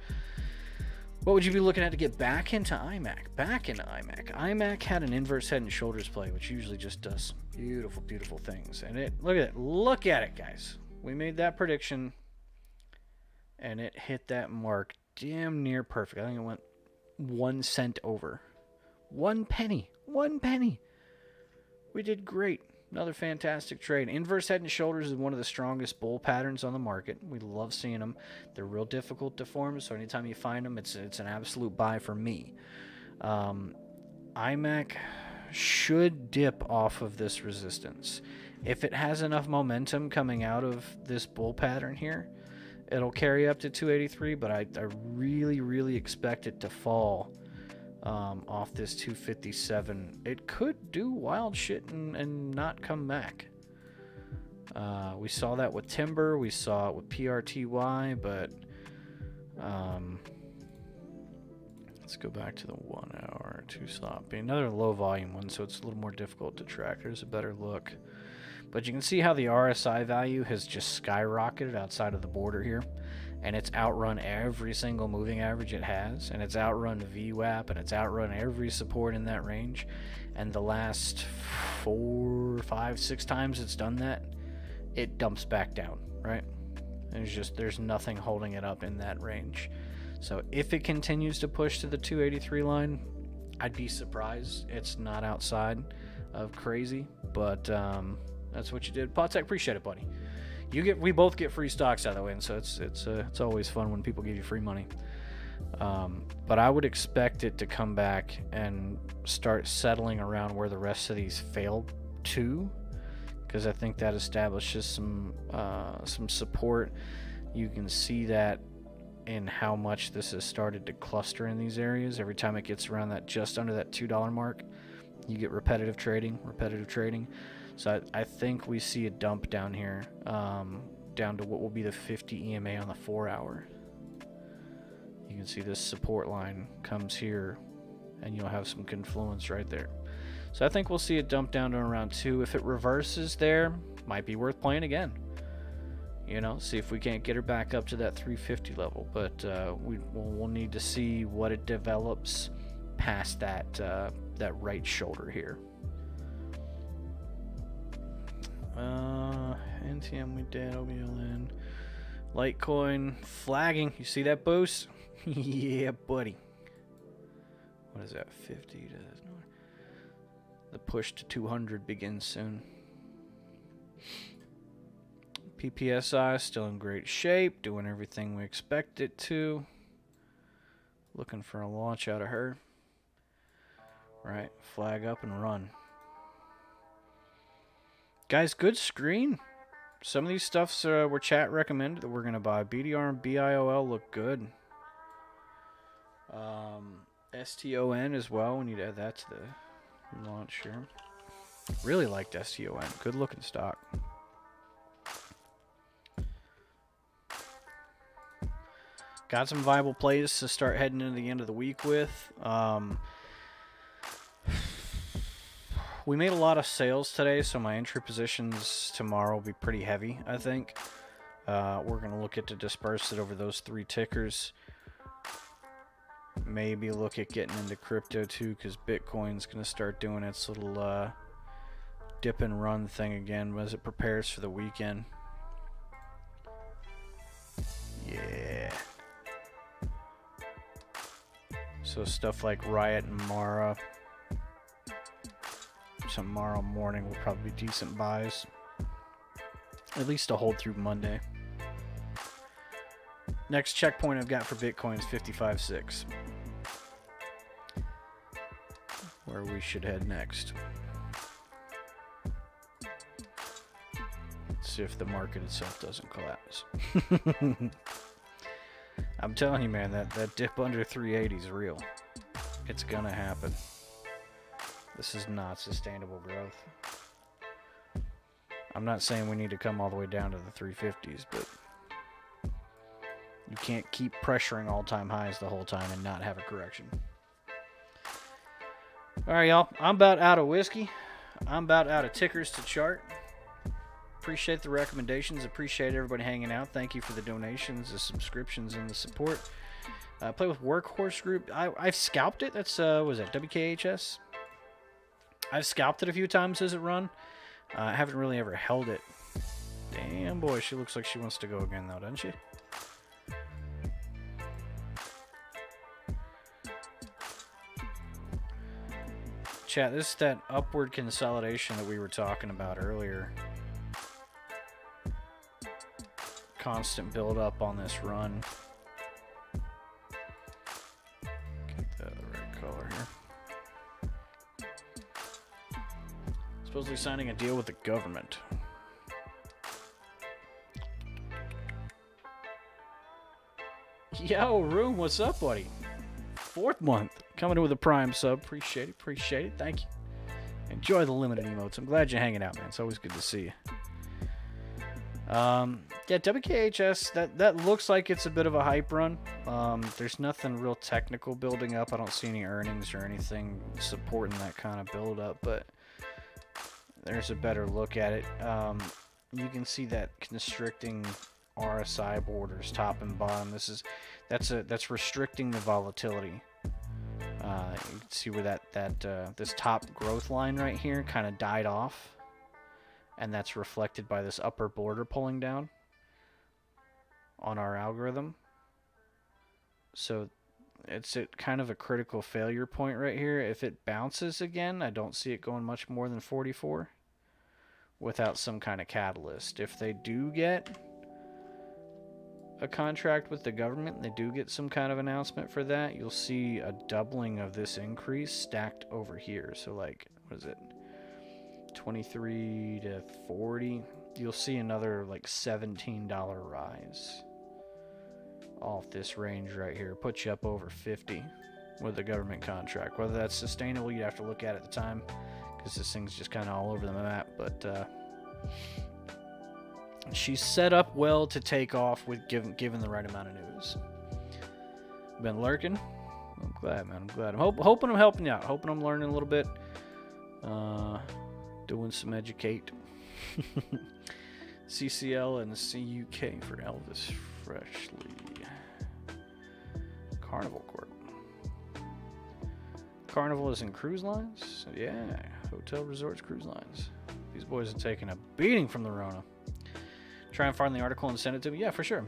What would you be looking at to get back into iMac? Back into iMac. iMac had an inverse head and shoulders play, which usually just does beautiful, beautiful things. And it look at it, look at it, guys. We made that prediction, and it hit that mark damn near perfect. I think it went one cent over, one penny, one penny. We did great. Another fantastic trade. Inverse head and shoulders is one of the strongest bull patterns on the market. We love seeing them. They're real difficult to form, so anytime you find them, it's it's an absolute buy for me. Um, iMac should dip off of this resistance. If it has enough momentum coming out of this bull pattern here, it'll carry up to 283, but I, I really, really expect it to fall um, off this 257. It could do wild shit and, and not come back. Uh, we saw that with Timber, we saw it with PRTY, but um, let's go back to the one hour two stop. Another low volume one, so it's a little more difficult to track. There's a better look. But you can see how the RSI value has just skyrocketed outside of the border here and it's outrun every single moving average it has, and it's outrun VWAP, and it's outrun every support in that range. And the last four, five, six times it's done that, it dumps back down, right? There's just there's nothing holding it up in that range. So if it continues to push to the 283 line, I'd be surprised it's not outside of crazy, but um, that's what you did. Potek, appreciate it, buddy you get we both get free stocks out of the way, and so it's it's uh, it's always fun when people give you free money. Um, but I would expect it to come back and start settling around where the rest of these failed to, because I think that establishes some uh, some support. You can see that in how much this has started to cluster in these areas. Every time it gets around that just under that two dollar mark, you get repetitive trading, repetitive trading. So I, I think we see a dump down here, um, down to what will be the 50 EMA on the 4 hour. You can see this support line comes here, and you'll have some confluence right there. So I think we'll see it dump down to around 2. If it reverses there, might be worth playing again. You know, see if we can't get her back up to that 350 level. But uh, we, we'll, we'll, need to see what it develops past that, uh, that right shoulder here. Uh, NTM we did, OBLN. Litecoin flagging. You see that boost? yeah, buddy. What is that? 50 to the push to 200 begins soon. PPSI still in great shape, doing everything we expect it to. Looking for a launch out of her. Right, flag up and run. Guys, good screen. Some of these stuffs uh, were chat recommended that we're going to buy. BDR and BIOL look good. Um, STON as well. We need to add that to the launch here. Really liked STON. Good looking stock. Got some viable plays to start heading into the end of the week with. Um, we made a lot of sales today, so my entry positions tomorrow will be pretty heavy, I think. Uh, we're going to look at to disperse it over those three tickers. Maybe look at getting into crypto too, because Bitcoin's going to start doing its little uh, dip and run thing again as it prepares for the weekend. Yeah. So stuff like Riot and Mara. Tomorrow morning will probably be decent buys. At least to hold through Monday. Next checkpoint I've got for Bitcoin is 55.6. Where we should head next. Let's see if the market itself doesn't collapse. I'm telling you, man, that, that dip under 380 is real. It's gonna happen. This is not sustainable growth. I'm not saying we need to come all the way down to the 350s, but you can't keep pressuring all-time highs the whole time and not have a correction. All right, y'all. I'm about out of whiskey. I'm about out of tickers to chart. Appreciate the recommendations. Appreciate everybody hanging out. Thank you for the donations, the subscriptions, and the support. Uh, play with Workhorse Group. I, have scalped it. That's, uh, was that WKHS? I've scalped it a few times as it run. Uh, I haven't really ever held it. Damn, boy, she looks like she wants to go again, though, doesn't she? Chat, this is that upward consolidation that we were talking about earlier. constant build up on this run. Supposedly signing a deal with the government. Yo, Room, what's up, buddy? Fourth month. Coming in with a prime sub. Appreciate it, appreciate it. Thank you. Enjoy the limited emotes. I'm glad you're hanging out, man. It's always good to see you. Um, yeah, WKHS, that, that looks like it's a bit of a hype run. Um, there's nothing real technical building up. I don't see any earnings or anything supporting that kind of build up, but there's a better look at it. Um, you can see that constricting RSI borders top and bottom. This is that's a that's restricting the volatility. Uh, you can see where that that uh, this top growth line right here kind of died off and that's reflected by this upper border pulling down on our algorithm. So it's at kind of a critical failure point right here. If it bounces again, I don't see it going much more than 44 without some kind of catalyst. If they do get a contract with the government, they do get some kind of announcement for that, you'll see a doubling of this increase stacked over here. So like, what is it? 23 to 40, you'll see another like $17 rise off this range right here. Puts you up over 50 with a government contract. Whether that's sustainable, you'd have to look at at the time because this thing's just kind of all over the map. But uh, she's set up well to take off with given given the right amount of news. Been lurking. I'm glad, man. I'm glad. I'm hope, hoping I'm helping you out. Hoping I'm learning a little bit. Uh, doing some educate. CCL and CUK for Elvis Freshly. Carnival Corp. Carnival is in cruise lines? Yeah, hotel resorts, cruise lines. These boys are taking a beating from the Rona. Try and find the article and send it to me? Yeah, for sure.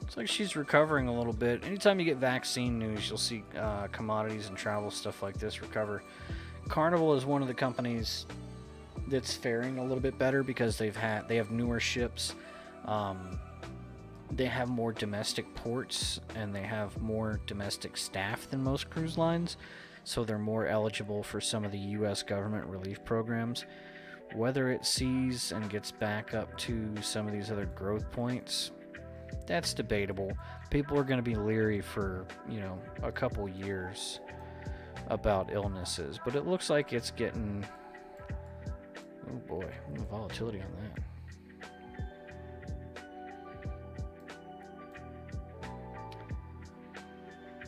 Looks like she's recovering a little bit. Anytime you get vaccine news, you'll see uh, commodities and travel stuff like this recover. Carnival is one of the companies that's faring a little bit better because they've had they have newer ships, um, they have more domestic ports and they have more domestic staff than most cruise lines, so they're more eligible for some of the U.S. government relief programs. Whether it sees and gets back up to some of these other growth points, that's debatable. People are going to be leery for, you know, a couple years about illnesses, but it looks like it's getting. Oh boy, volatility on that.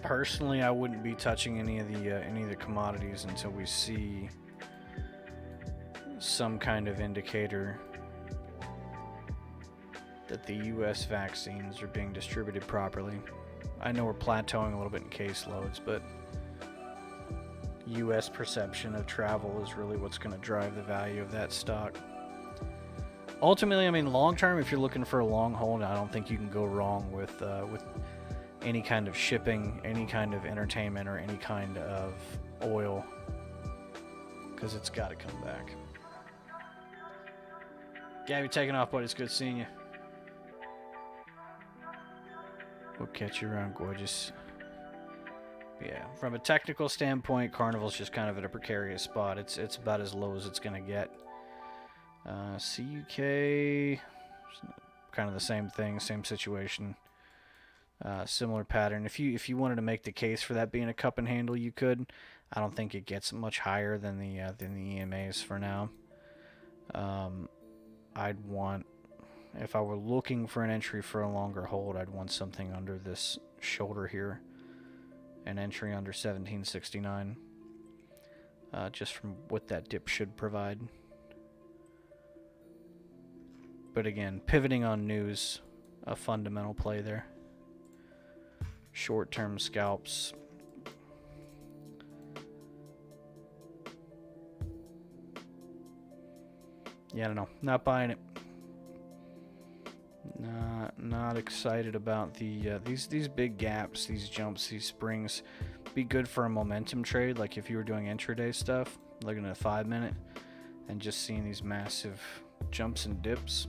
Personally, I wouldn't be touching any of the uh, any of the commodities until we see some kind of indicator that the U.S. vaccines are being distributed properly. I know we're plateauing a little bit in caseloads, but U.S. perception of travel is really what's going to drive the value of that stock. Ultimately, I mean, long term, if you're looking for a long hold, I don't think you can go wrong with uh, with any kind of shipping, any kind of entertainment, or any kind of oil because it's got to come back. Gabby, taking off, buddy. It's good seeing you. We'll catch you around, gorgeous. Yeah, from a technical standpoint, Carnival's just kind of at a precarious spot. It's it's about as low as it's gonna get. Uh, CUK, kind of the same thing, same situation. Uh, similar pattern. If you if you wanted to make the case for that being a cup and handle, you could. I don't think it gets much higher than the uh, than the EMAs for now. Um, I'd want if I were looking for an entry for a longer hold, I'd want something under this shoulder here, an entry under 1769. Uh, just from what that dip should provide. But again, pivoting on news, a fundamental play there short-term scalps. Yeah, I don't know. Not buying it. Not not excited about the uh, these these big gaps, these jumps, these springs. Be good for a momentum trade, like if you were doing intraday stuff, looking at a five minute, and just seeing these massive jumps and dips.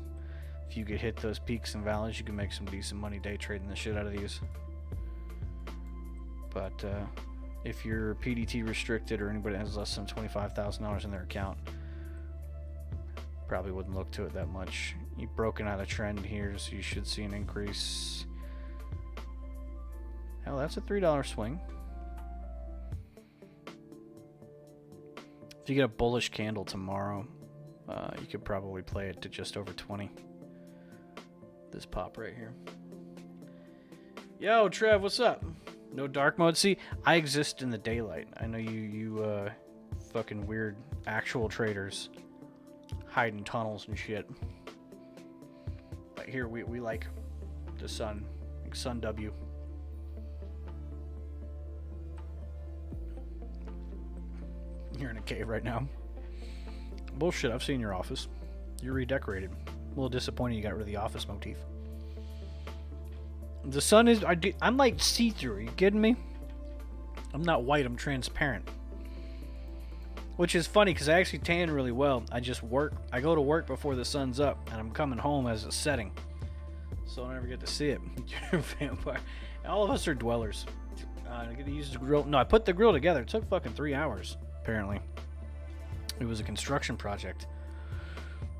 If you could hit those peaks and valleys, you can make some decent money day trading the shit out of these. But uh, if you're PDT restricted or anybody has less than $25,000 in their account, probably wouldn't look to it that much. You've broken out a trend here, so you should see an increase. Hell, that's a $3 swing. If you get a bullish candle tomorrow, uh, you could probably play it to just over 20. This pop right here. Yo, Trev, what's up? No dark mode. See, I exist in the daylight. I know you, you, uh, fucking weird actual traders hide in tunnels and shit. But here we, we like the sun, like sun W. You're in a cave right now. Bullshit, I've seen your office. You're redecorated. A little disappointed you got rid of the office motif. The sun is. I, I'm like see through. You kidding me? I'm not white. I'm transparent. Which is funny because I actually tan really well. I just work. I go to work before the sun's up, and I'm coming home as it's setting. So I never get to see it. You're a vampire. All of us are dwellers. Uh, I get to use the grill. No, I put the grill together. It took fucking three hours, apparently. It was a construction project.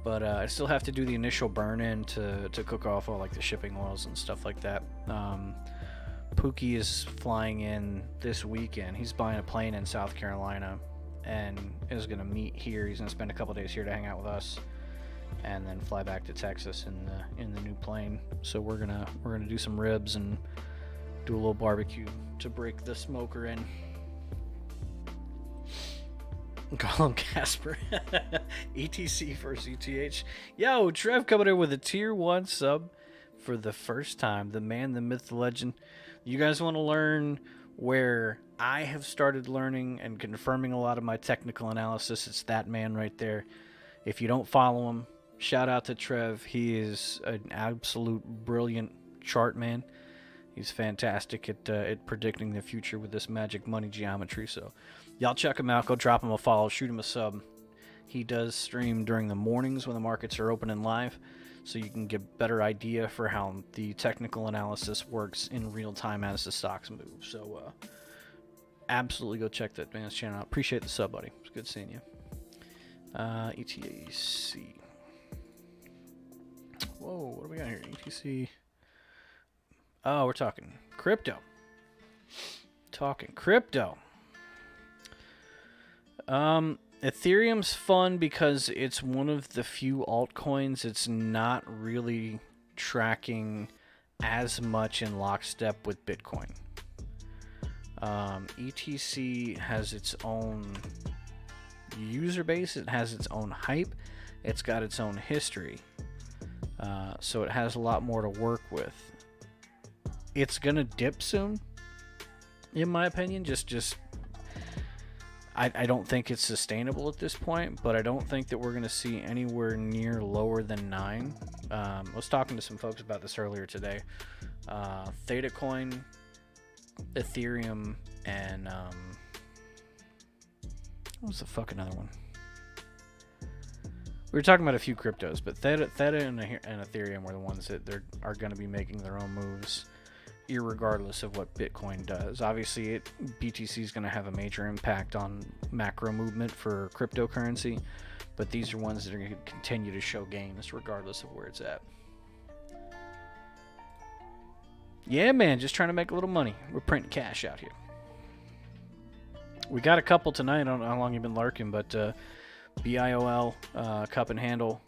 But uh, I still have to do the initial burn in to, to cook off all like the shipping oils and stuff like that. Um, Pookie is flying in this weekend. He's buying a plane in South Carolina and is going to meet here. He's going to spend a couple days here to hang out with us and then fly back to Texas in the in the new plane. So we're going to we're going to do some ribs and do a little barbecue to break the smoker in. Him Casper. ETC versus ETH. Yo, Trev coming in with a tier one sub for the first time. The man, the myth, the legend. You guys want to learn where I have started learning and confirming a lot of my technical analysis? It's that man right there. If you don't follow him, shout out to Trev. He is an absolute brilliant chart man. He's fantastic at uh, at predicting the future with this magic money geometry. So Y'all check him out. Go drop him a follow. Shoot him a sub. He does stream during the mornings when the markets are open and live. so you can get better idea for how the technical analysis works in real time as the stocks move. So uh, absolutely go check that advanced channel out. Appreciate the sub, buddy. It's good seeing you. Uh, ETC. Whoa, what do we got here? ETC. Oh, we're talking crypto. Talking crypto. Um, Ethereum's fun because it's one of the few altcoins it's not really tracking as much in lockstep with Bitcoin. Um, ETC has its own user base, it has its own hype, it's got its own history. Uh, so it has a lot more to work with. It's gonna dip soon, in my opinion. Just, just I, I don't think it's sustainable at this point, but I don't think that we're going to see anywhere near lower than nine. Um, I was talking to some folks about this earlier today. Uh, Theta Coin, Ethereum, and um, what was the fuck another one? We were talking about a few cryptos, but Theta, Theta and, and Ethereum were the ones that are going to be making their own moves irregardless of what Bitcoin does. Obviously, it, BTC is going to have a major impact on macro movement for cryptocurrency, but these are ones that are going to continue to show gains regardless of where it's at. Yeah, man, just trying to make a little money. We're printing cash out here. We got a couple tonight. I don't know how long you've been lurking, but uh, BIOL, uh, Cup and Handle,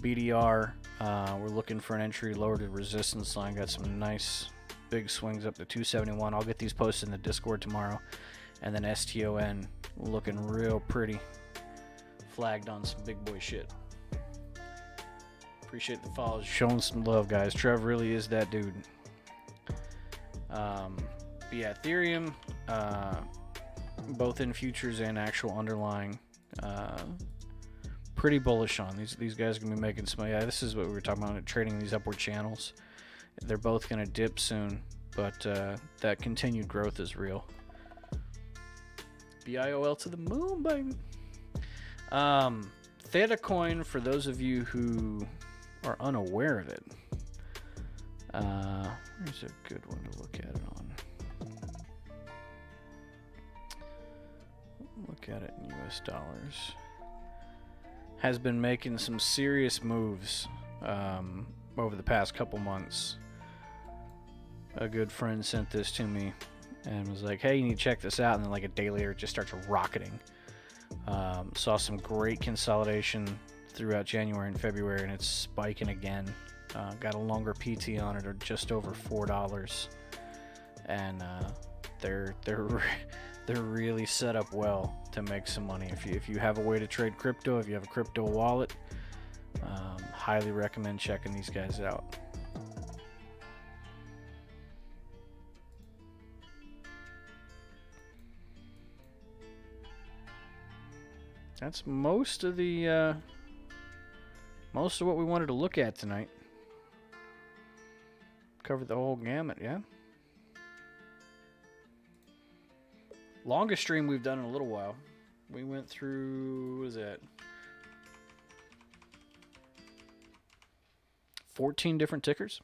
BDR. Uh, we're looking for an entry lower to resistance line. Got some nice big swings up to 271. I'll get these posted in the Discord tomorrow. And then STON looking real pretty. Flagged on some big boy shit. Appreciate the follows. Showing some love, guys. Trev really is that dude. Um, yeah, Ethereum, uh, both in futures and actual underlying, uh, pretty bullish on these. These guys are gonna be making some. Yeah, this is what we were talking about trading these upward channels. They're both going to dip soon, but uh, that continued growth is real. BIOL to the moon, baby. Um, Theta Coin, for those of you who are unaware of it, uh, here's a good one to look at it on. Look at it in US dollars. Has been making some serious moves um, over the past couple months a good friend sent this to me and was like, hey, you need to check this out. And then, like a day later, it just starts rocketing. Um, saw some great consolidation throughout January and February, and it's spiking again. Uh, got a longer PT on it, or just over four dollars, and uh, they're they're they're really set up well to make some money. If you if you have a way to trade crypto, if you have a crypto wallet, um, highly recommend checking these guys out. That's most of the uh, most of what we wanted to look at tonight. Covered the whole gamut, yeah. Longest stream we've done in a little while. We went through, what is that? 14 different tickers.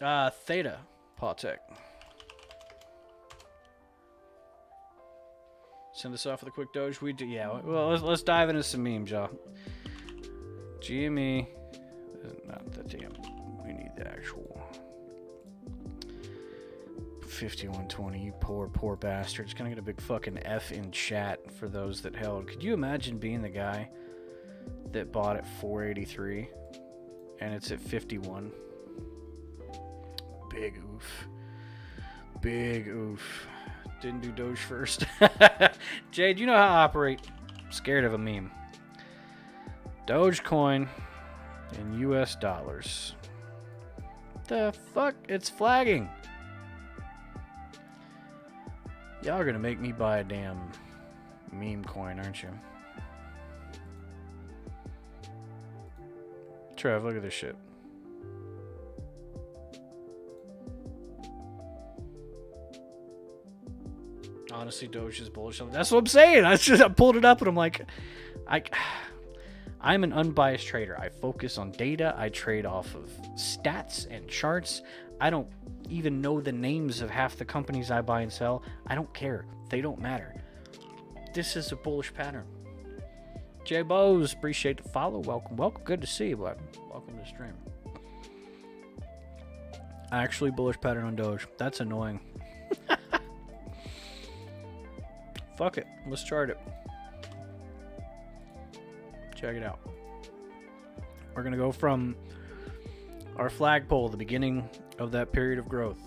Uh, Theta, Pawtech. Send us off with a quick doge. We do, yeah. Well, let's, let's dive into some memes, y'all. GME, not the damn. We need the actual 5120. You poor, poor bastards. Gonna get a big fucking F in chat for those that held. Could you imagine being the guy that bought at 483 and it's at 51? Big oof. Big oof. Didn't do Doge first. Jade, you know how I operate. I'm scared of a meme. Dogecoin in US dollars. The fuck? It's flagging. Y'all are gonna make me buy a damn meme coin, aren't you? Trev, look at this shit. Honestly, Doge is bullish. That's what I'm saying. I just I pulled it up and I'm like, I I'm an unbiased trader. I focus on data. I trade off of stats and charts. I don't even know the names of half the companies I buy and sell. I don't care. They don't matter. This is a bullish pattern. Jay Bose, appreciate the follow. Welcome, welcome. Good to see you, bud. Welcome to the stream. Actually, bullish pattern on Doge. That's annoying. Fuck it. Let's chart it. Check it out. We're going to go from our flagpole, the beginning of that period of growth.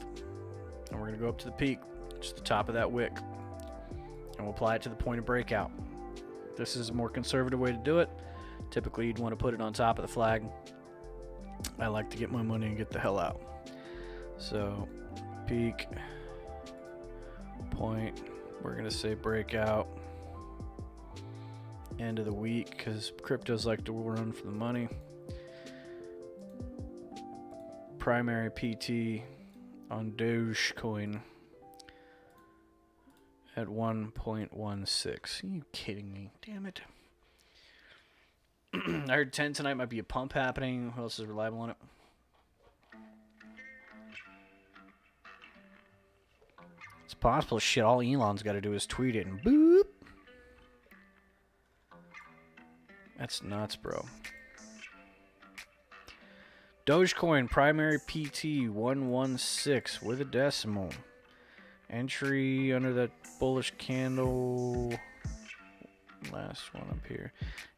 And we're going to go up to the peak, just the top of that wick. And we'll apply it to the point of breakout. This is a more conservative way to do it. Typically, you'd want to put it on top of the flag. I like to get my money and get the hell out. So, peak, point, we're going to say breakout. End of the week because cryptos like to run for the money. Primary PT on Dogecoin at 1.16. Are you kidding me? Damn it. I heard 10 tonight might be a pump happening. Who else is reliable on it? Possible. Shit, all Elon's got to do is tweet it and boop. That's nuts, bro. Dogecoin primary PT 116 with a decimal. Entry under that bullish candle. Last one up here.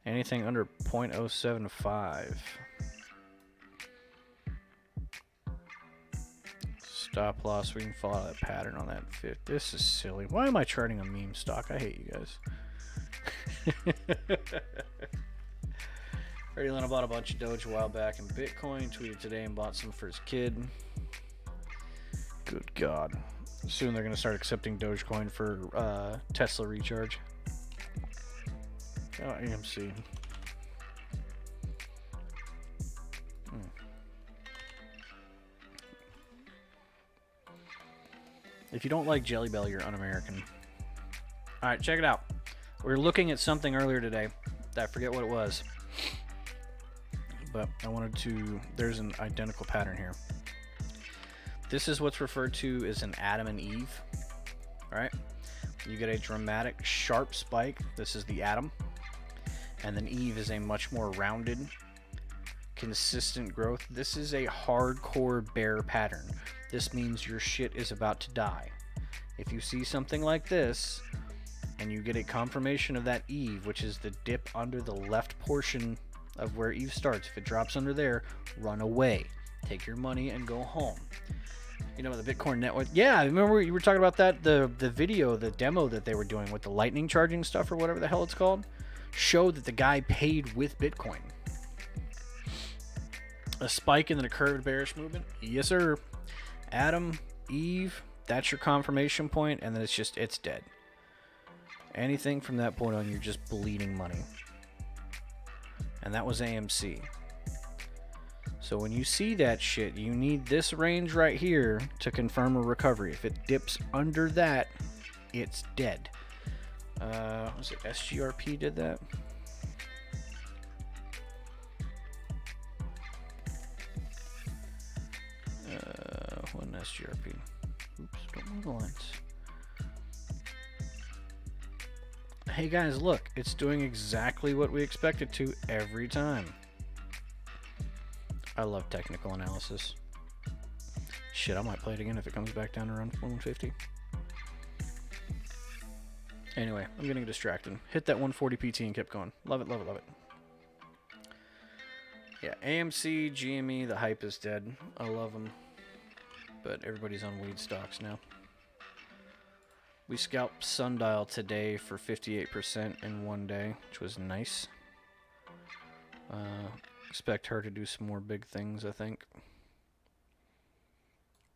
Anything under 0.075. Stop loss. We can follow that pattern on that fit. This is silly. Why am I charting a meme stock? I hate you guys. Lena bought a bunch of Doge a while back in Bitcoin. Tweeted today and bought some for his kid. Good God. Soon they're going to start accepting Dogecoin for uh, Tesla recharge. Oh, AMC. If you don't like Jelly Belly, you're un-American. Alright, check it out. We were looking at something earlier today. I forget what it was. But I wanted to... There's an identical pattern here. This is what's referred to as an Adam and Eve. Alright? You get a dramatic, sharp spike. This is the Adam. And then Eve is a much more rounded, consistent growth. This is a hardcore bear pattern. This means your shit is about to die. If you see something like this, and you get a confirmation of that Eve, which is the dip under the left portion of where Eve starts, if it drops under there, run away. Take your money and go home. You know the Bitcoin network. Yeah, remember you were talking about that the the video, the demo that they were doing with the lightning charging stuff or whatever the hell it's called, showed that the guy paid with Bitcoin. A spike and then a curved bearish movement. Yes, sir. Adam, Eve, that's your confirmation point, and then it's just it's dead. Anything from that point on, you're just bleeding money. And that was AMC. So when you see that shit, you need this range right here to confirm a recovery. If it dips under that, it's dead. Uh, was it SGRP did that? One SGRP. Oops, don't move the lines. Hey guys, look, it's doing exactly what we expect it to every time. I love technical analysis. Shit, I might play it again if it comes back down around 150. Anyway, I'm getting distracted. Hit that 140 PT and kept going. Love it, love it, love it. Yeah, AMC, GME, the hype is dead. I love them. But everybody's on weed stocks now. We scalped Sundial today for 58% in one day, which was nice. Uh, expect her to do some more big things, I think.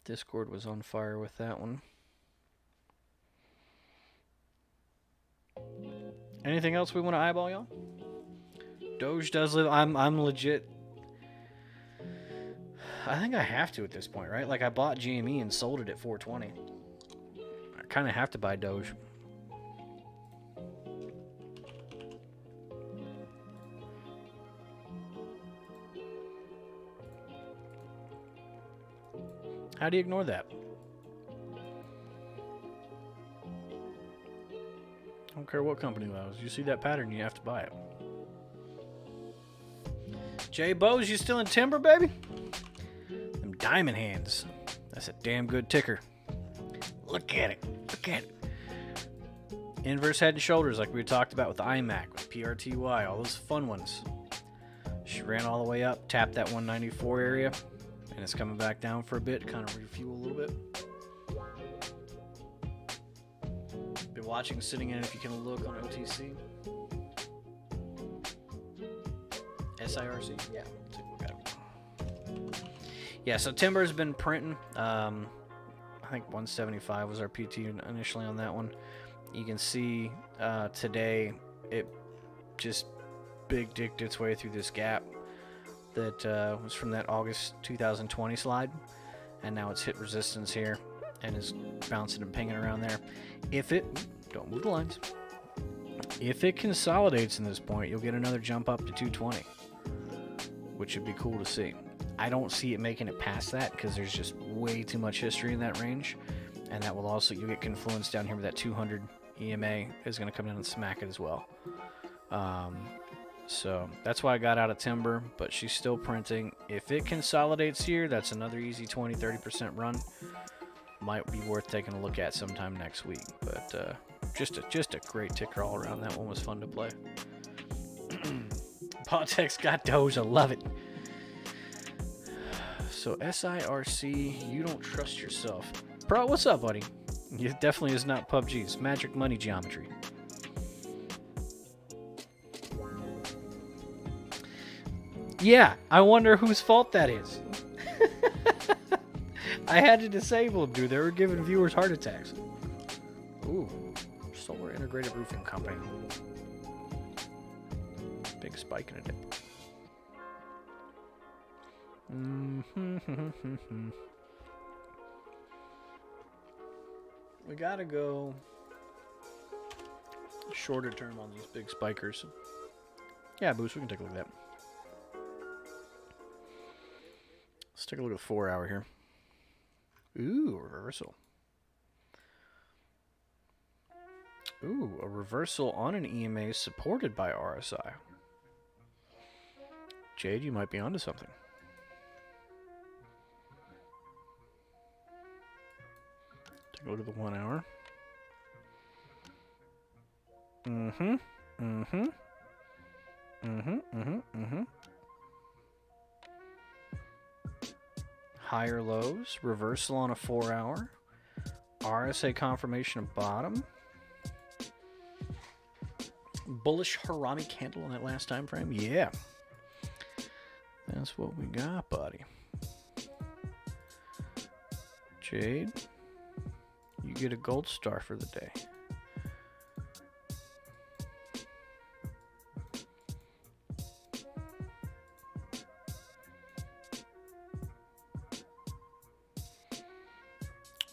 Discord was on fire with that one. Anything else we want to eyeball, y'all? Doge does live. I'm I'm legit. I think I have to at this point, right? Like, I bought GME and sold it at 420. I kind of have to buy Doge. How do you ignore that? I don't care what company allows. You see that pattern, you have to buy it. Jay Bose, you still in timber, baby? Diamond hands. That's a damn good ticker. Look at it. Look at it. Inverse head and shoulders, like we talked about with iMac, with PRTY, all those fun ones. She ran all the way up, tapped that 194 area, and it's coming back down for a bit, kind of refuel a little bit. Been watching sitting in, if you can look on OTC. SIRC, yeah, Yeah, so Timber's been printing. Um, I think 175 was our PT initially on that one. You can see uh, today it just big dicked its way through this gap that uh, was from that August 2020 slide, and now it's hit resistance here and is bouncing and pinging around there. If it don't move the lines, if it consolidates in this point, you'll get another jump up to 220, which would be cool to see. I don't see it making it past that because there's just way too much history in that range, and that will also you'll get confluence down here with that 200 EMA is going to come down and smack it as well. Um, so that's why I got out of timber, but she's still printing. If it consolidates here, that's another easy 20 30% run. Might be worth taking a look at sometime next week. But uh, just a just a great ticker all around. That one was fun to play. Potex got Doge. I love it. So SIRC, you don't trust yourself. Bro, what's up, buddy? It definitely is not PUBG. It's Magic Money Geometry. Yeah, I wonder whose fault that is. I had to disable them, dude. They were giving viewers heart attacks. Ooh, Solar Integrated Roofing Company. Big spike in a. Mm-hmm. Mm-hmm. we gotta go shorter term on these big spikers. Yeah, Boost, we can take a look at that. Let's take a look at four hour here. Ooh, reversal. Ooh, a reversal on an EMA supported by RSI. Jade, you might be onto something. Take to the one hour. Mm-hmm. Mm-hmm. Mm-hmm. Mm-hmm. Mm-hmm. higher lows, reversal on a four hour, RSA confirmation of bottom, bullish Harami candle on that last time frame. Yeah, that's what we got, buddy. Jade, you get a gold star for the day.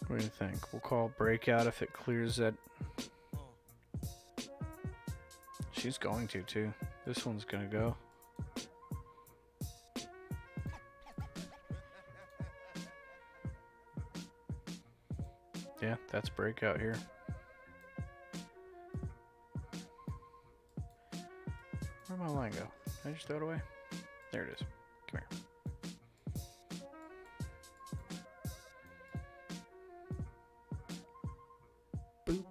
What do you think? We'll call breakout if it clears that. She's going to, too. This one's going to go. That's breakout here. Where'd my line go? Did I just throw it away? There it is. Come here. Boop.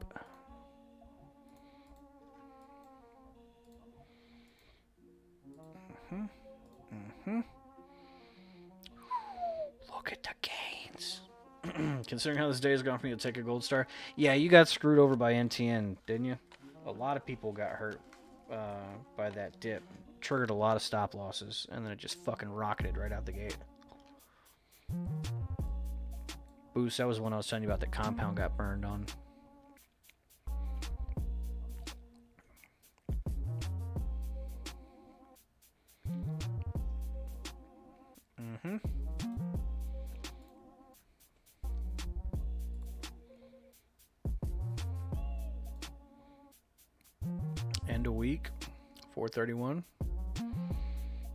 Mm-hmm. Mm-hmm. Look at the gains. Considering how this day has gone for me to take a gold star, yeah, you got screwed over by NTN, didn't you? A lot of people got hurt uh, by that dip. Triggered a lot of stop losses, and then it just fucking rocketed right out the gate. Boost, that was one I was telling you about that compound got burned on. 431.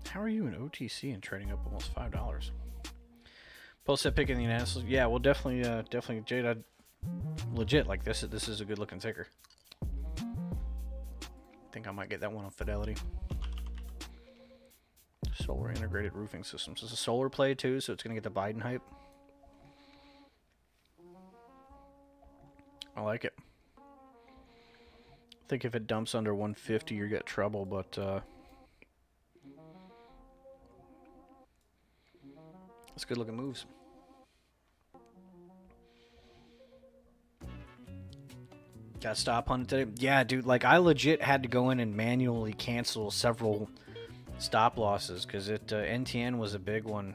How are you in OTC and trading up almost $5? Post that pick in the analysis. Yeah, well, definitely, uh, definitely, Jade. I legit like this. This is a good looking ticker. I think I might get that one on Fidelity. Solar integrated roofing systems. It's a solar play too, so it's gonna get the Biden hype. I like it. I think if it dumps under 150, you get trouble, but uh, it's good looking moves. Got stop it today. Yeah, dude. Like I legit had to go in and manually cancel several stop losses because it uh, NTN was a big one.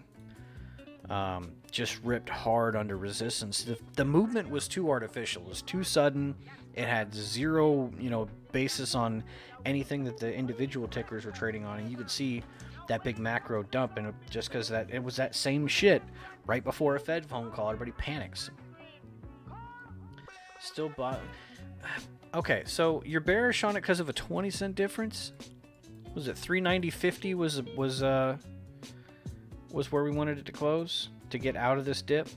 Um, just ripped hard under resistance. The, the movement was too artificial. It was too sudden. It had zero, you know, basis on anything that the individual tickers were trading on, and you could see that big macro dump. And just because that it was that same shit right before a Fed phone call, everybody panics. Still bought. Okay, so you're bearish on it because of a 20 cent difference. Was it 390.50 was was uh was where we wanted it to close to get out of this dip?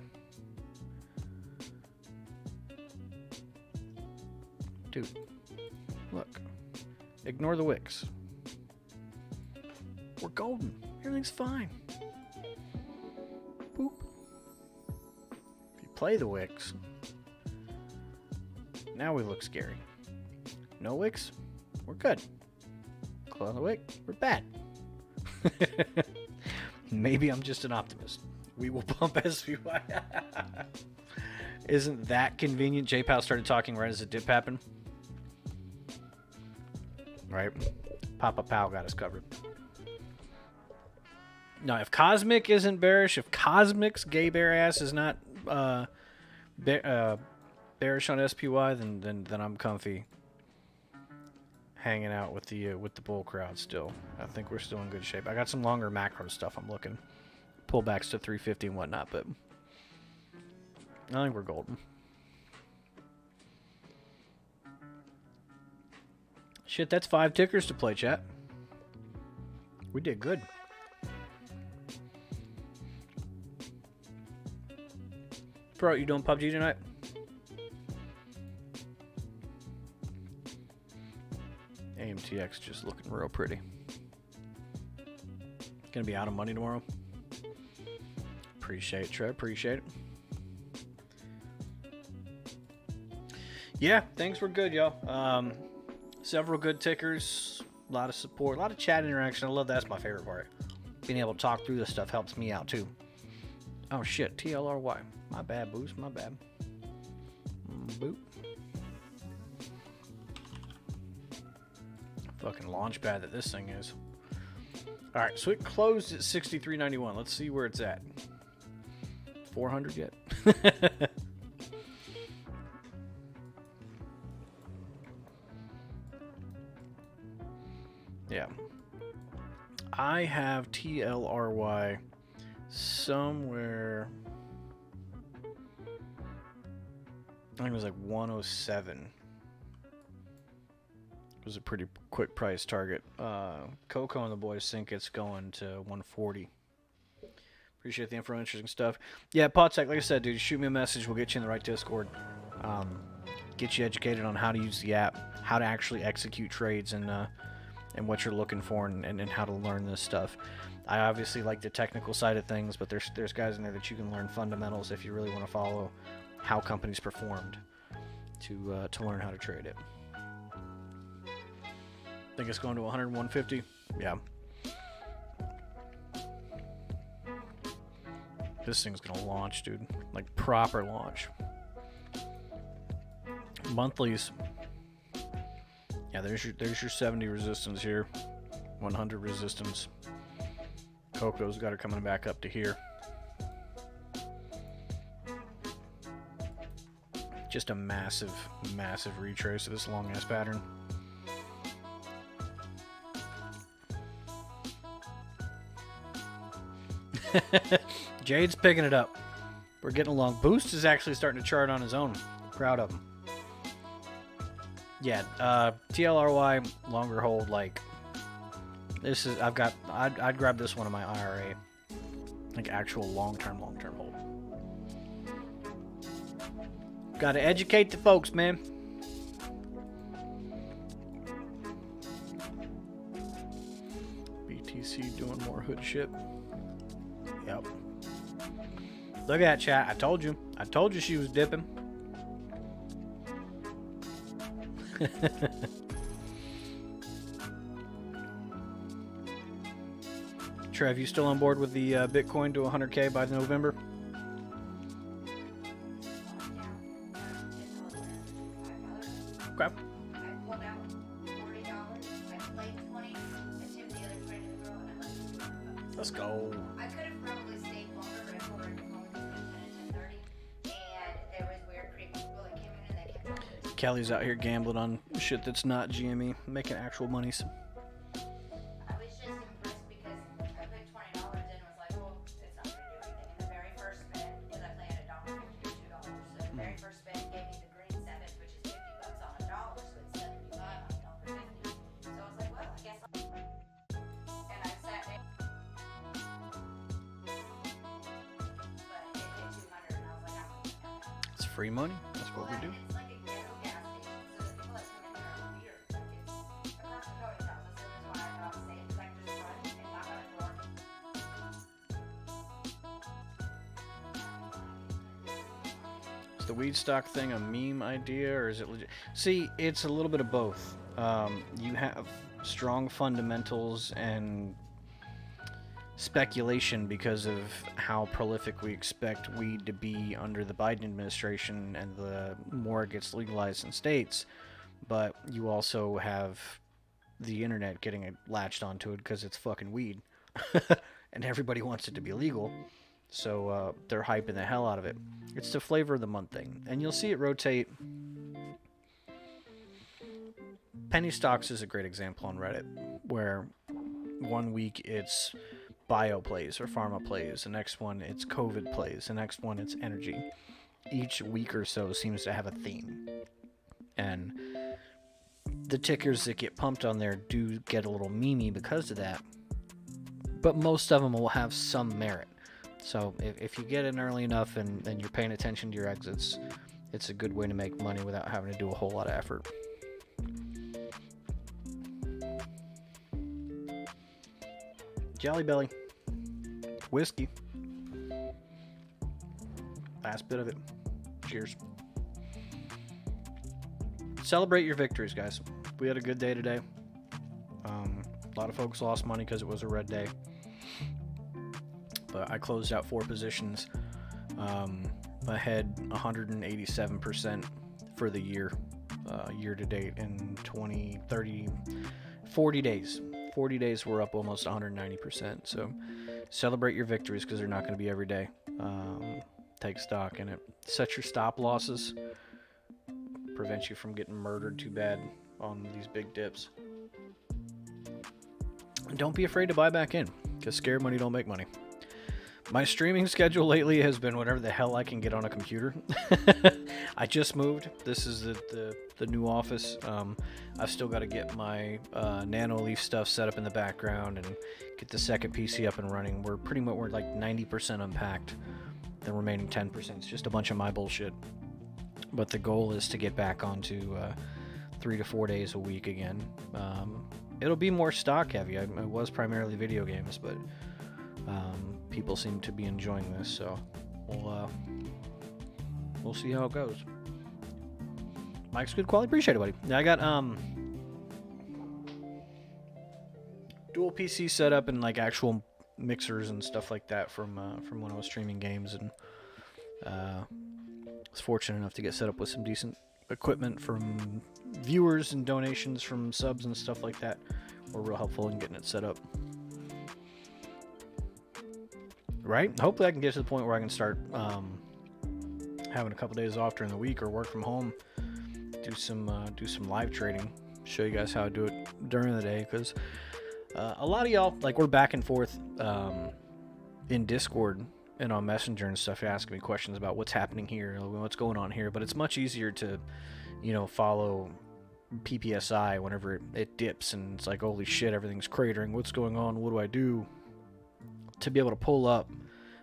Dude, look. Ignore the wicks. We're golden. Everything's fine. Boop. If you play the wicks, now we look scary. No wicks, we're good. Close the wick, we're bad. Maybe I'm just an optimist. We will pump SPY. Isn't that convenient? JPOW started talking right as the dip happened. Right? Papa Powell got us covered. Now, if Cosmic isn't bearish, if Cosmic's gay bear ass is not uh, uh, bearish on SPY, then then then I'm comfy hanging out with the uh, with the bull crowd still. I think we're still in good shape. I got some longer macro stuff I'm looking. Pullbacks to 350 and whatnot, but I think we're golden. Shit, that's five tickers to play, chat. We did good. Bro, you doing PUBG tonight? AMTX just looking real pretty. Gonna be out of money tomorrow. Appreciate it, Trev. Appreciate it. Yeah, things were good, y'all. Um, several good tickers, a lot of support, a lot of chat interaction. I love that. that's my favorite part. Being able to talk through this stuff helps me out too. Oh shit, TLRY. My bad, boost. My bad. Mm, boop. Fucking launch pad that this thing is. All right, so it closed at 63.91. Let's see where it's at. 400 yet? yeah. I have TLRY somewhere. I think it was like 107 was a pretty quick price target. Uh, Coco and the boys think it's going to 140. Appreciate the info, interesting stuff. Yeah, Potsec, like I said, dude, shoot me a message. We'll get you in the right Discord. Um, get you educated on how to use the app, how to actually execute trades, and uh, and what you're looking for, and, and, and how to learn this stuff. I obviously like the technical side of things, but there's there's guys in there that you can learn fundamentals if you really want to follow how companies performed to uh, to learn how to trade it. Think it's going to 100, 150? Yeah. This thing's gonna launch, dude. Like proper launch. Monthlies. Yeah, there's your there's your 70 resistance here. 100 resistance. Coco's got her coming back up to here. Just a massive, massive retrace of this long ass pattern. Jade's picking it up. We're getting along. Boost is actually starting to chart on his own. Proud of him. Yeah, uh, TLRY longer hold. Like this is, I've got. I'd, I'd grab this one in my IRA. like actual long-term, long-term hold. Got to educate the folks, man. BTC doing more hood shit. Look at that chat. I told you. I told you she was dipping. Trev, you still on board with the uh, Bitcoin to 100k by November? Talking. Out here gambling on shit that's not GME, making actual monies. Stock thing a meme idea or is it legit? See, it's a little bit of both. Um, you have strong fundamentals and speculation because of how prolific we expect weed to be under the Biden administration and the more it gets legalized in states. But you also have the internet getting latched onto it because it's fucking weed. and everybody wants it to be legal. So uh, they're hyping the hell out of it. It's the flavor of the month thing. And you'll see it rotate. Penny stocks is a great example on Reddit, where one week it's bio plays or pharma plays, the next one it's COVID plays, the next one it's energy. Each week or so seems to have a theme. And the tickers that get pumped on there do get a little memey because of that. But most of them will have some merit. So if, if you get in early enough and, and you're paying attention to your exits, it's a good way to make money without having to do a whole lot of effort. Jelly Belly. Whiskey. Last bit of it. Cheers. Celebrate your victories, guys. We had a good day today. Um, a lot of folks lost money because it was a red day I closed out four positions um, ahead 187% for the year, uh, year to date in 20, 30, 40 days. 40 days we're up almost 190%. So celebrate your victories because they're not going to be every day. Um, take stock in it. Set your stop losses. Prevent you from getting murdered too bad on these big dips. And don't be afraid to buy back in because scared money don't make money. My streaming schedule lately has been whatever the hell I can get on a computer. I just moved. This is the, the, the new office. Um, I've still got to get my uh, Nanoleaf stuff set up in the background and get the second PC up and running. We're pretty much we're like 90% unpacked. The remaining 10% is just a bunch of my bullshit. But the goal is to get back onto uh, three to four days a week again. Um, it'll be more stock heavy. I, it was primarily video games, but um, people seem to be enjoying this, so we'll uh, we'll see how it goes. Mike's good quality, appreciate it, buddy. Yeah, I got um dual PC setup and like actual mixers and stuff like that from uh, from when I was streaming games, and uh, was fortunate enough to get set up with some decent equipment from viewers and donations from subs and stuff like that. Were real helpful in getting it set up right? Hopefully, I can get to the point where I can start um, having a couple days off during the week or work from home, do some uh, do some live trading, show you guys how I do it during the day because uh, a lot of y'all like we're back and forth um, in Discord and on Messenger and stuff, asking me questions about what's happening here, what's going on here. But it's much easier to, you know, follow PPSI whenever it, it dips and it's like, holy shit, everything's cratering. What's going on? What do I do? To be able to pull up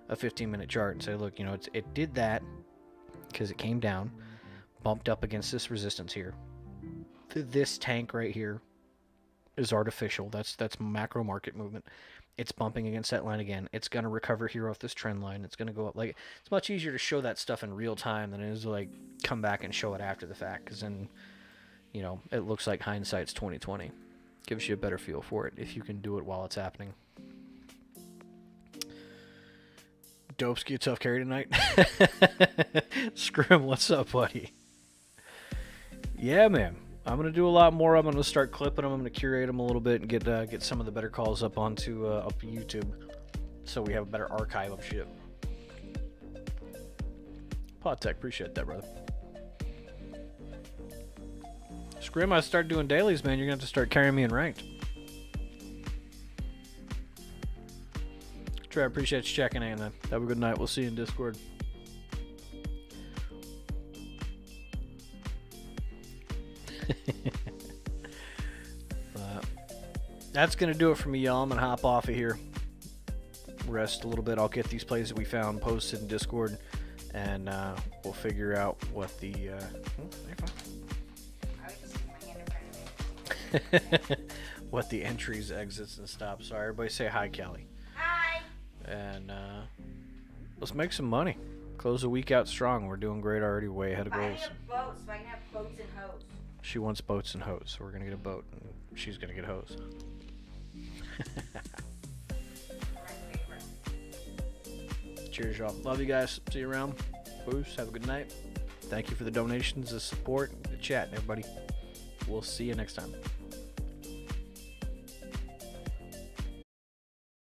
a 15 minute chart and say, look, you know, it did that because it came down, bumped up against this resistance here. Th- This tank right here is artificial. That's that's macro market movement. It's bumping against that line again. It's gonna recover here off this trend line. It's gonna go up. Like it's much easier to show that stuff in real time than it is to like come back and show it after the fact. Because then, you know, it looks like hindsight's 2020. Gives you a better feel for it if you can do it while it's happening. Dopesky, a tough carry tonight. Scrim, what's up, buddy? Yeah, man. I'm gonna do a lot more. I'm gonna start clipping them. I'm gonna curate them a little bit and get uh, get some of the better calls up onto uh, up YouTube, so we have a better archive of shit. Podtech, appreciate that, brother. Scrim, I start doing dailies, man. You're gonna have to start carrying me in ranked. Trey, I appreciate you checking in, man. Have a good night. We'll see you in Discord. But that's gonna do it for me, y'all. I'm gonna hop off of here, rest a little bit. I'll get these plays that we found posted in Discord, and uh, we'll figure out what the. Uh, you're fine. I was just putting my hand in front of me. what the entries, exits, and stops are. Everybody say hi, Kelly. And uh, let's make some money. Close the week out strong. We're doing great already, way ahead of goals. boat so I can have boats and hoes. She wants boats and hose, so we're gonna get a boat, and she's gonna get hose. Cheers, y'all. Love you guys. See you around. Boost. Have a good night. Thank you for the donations, the support, the chat, everybody. We'll see you next time.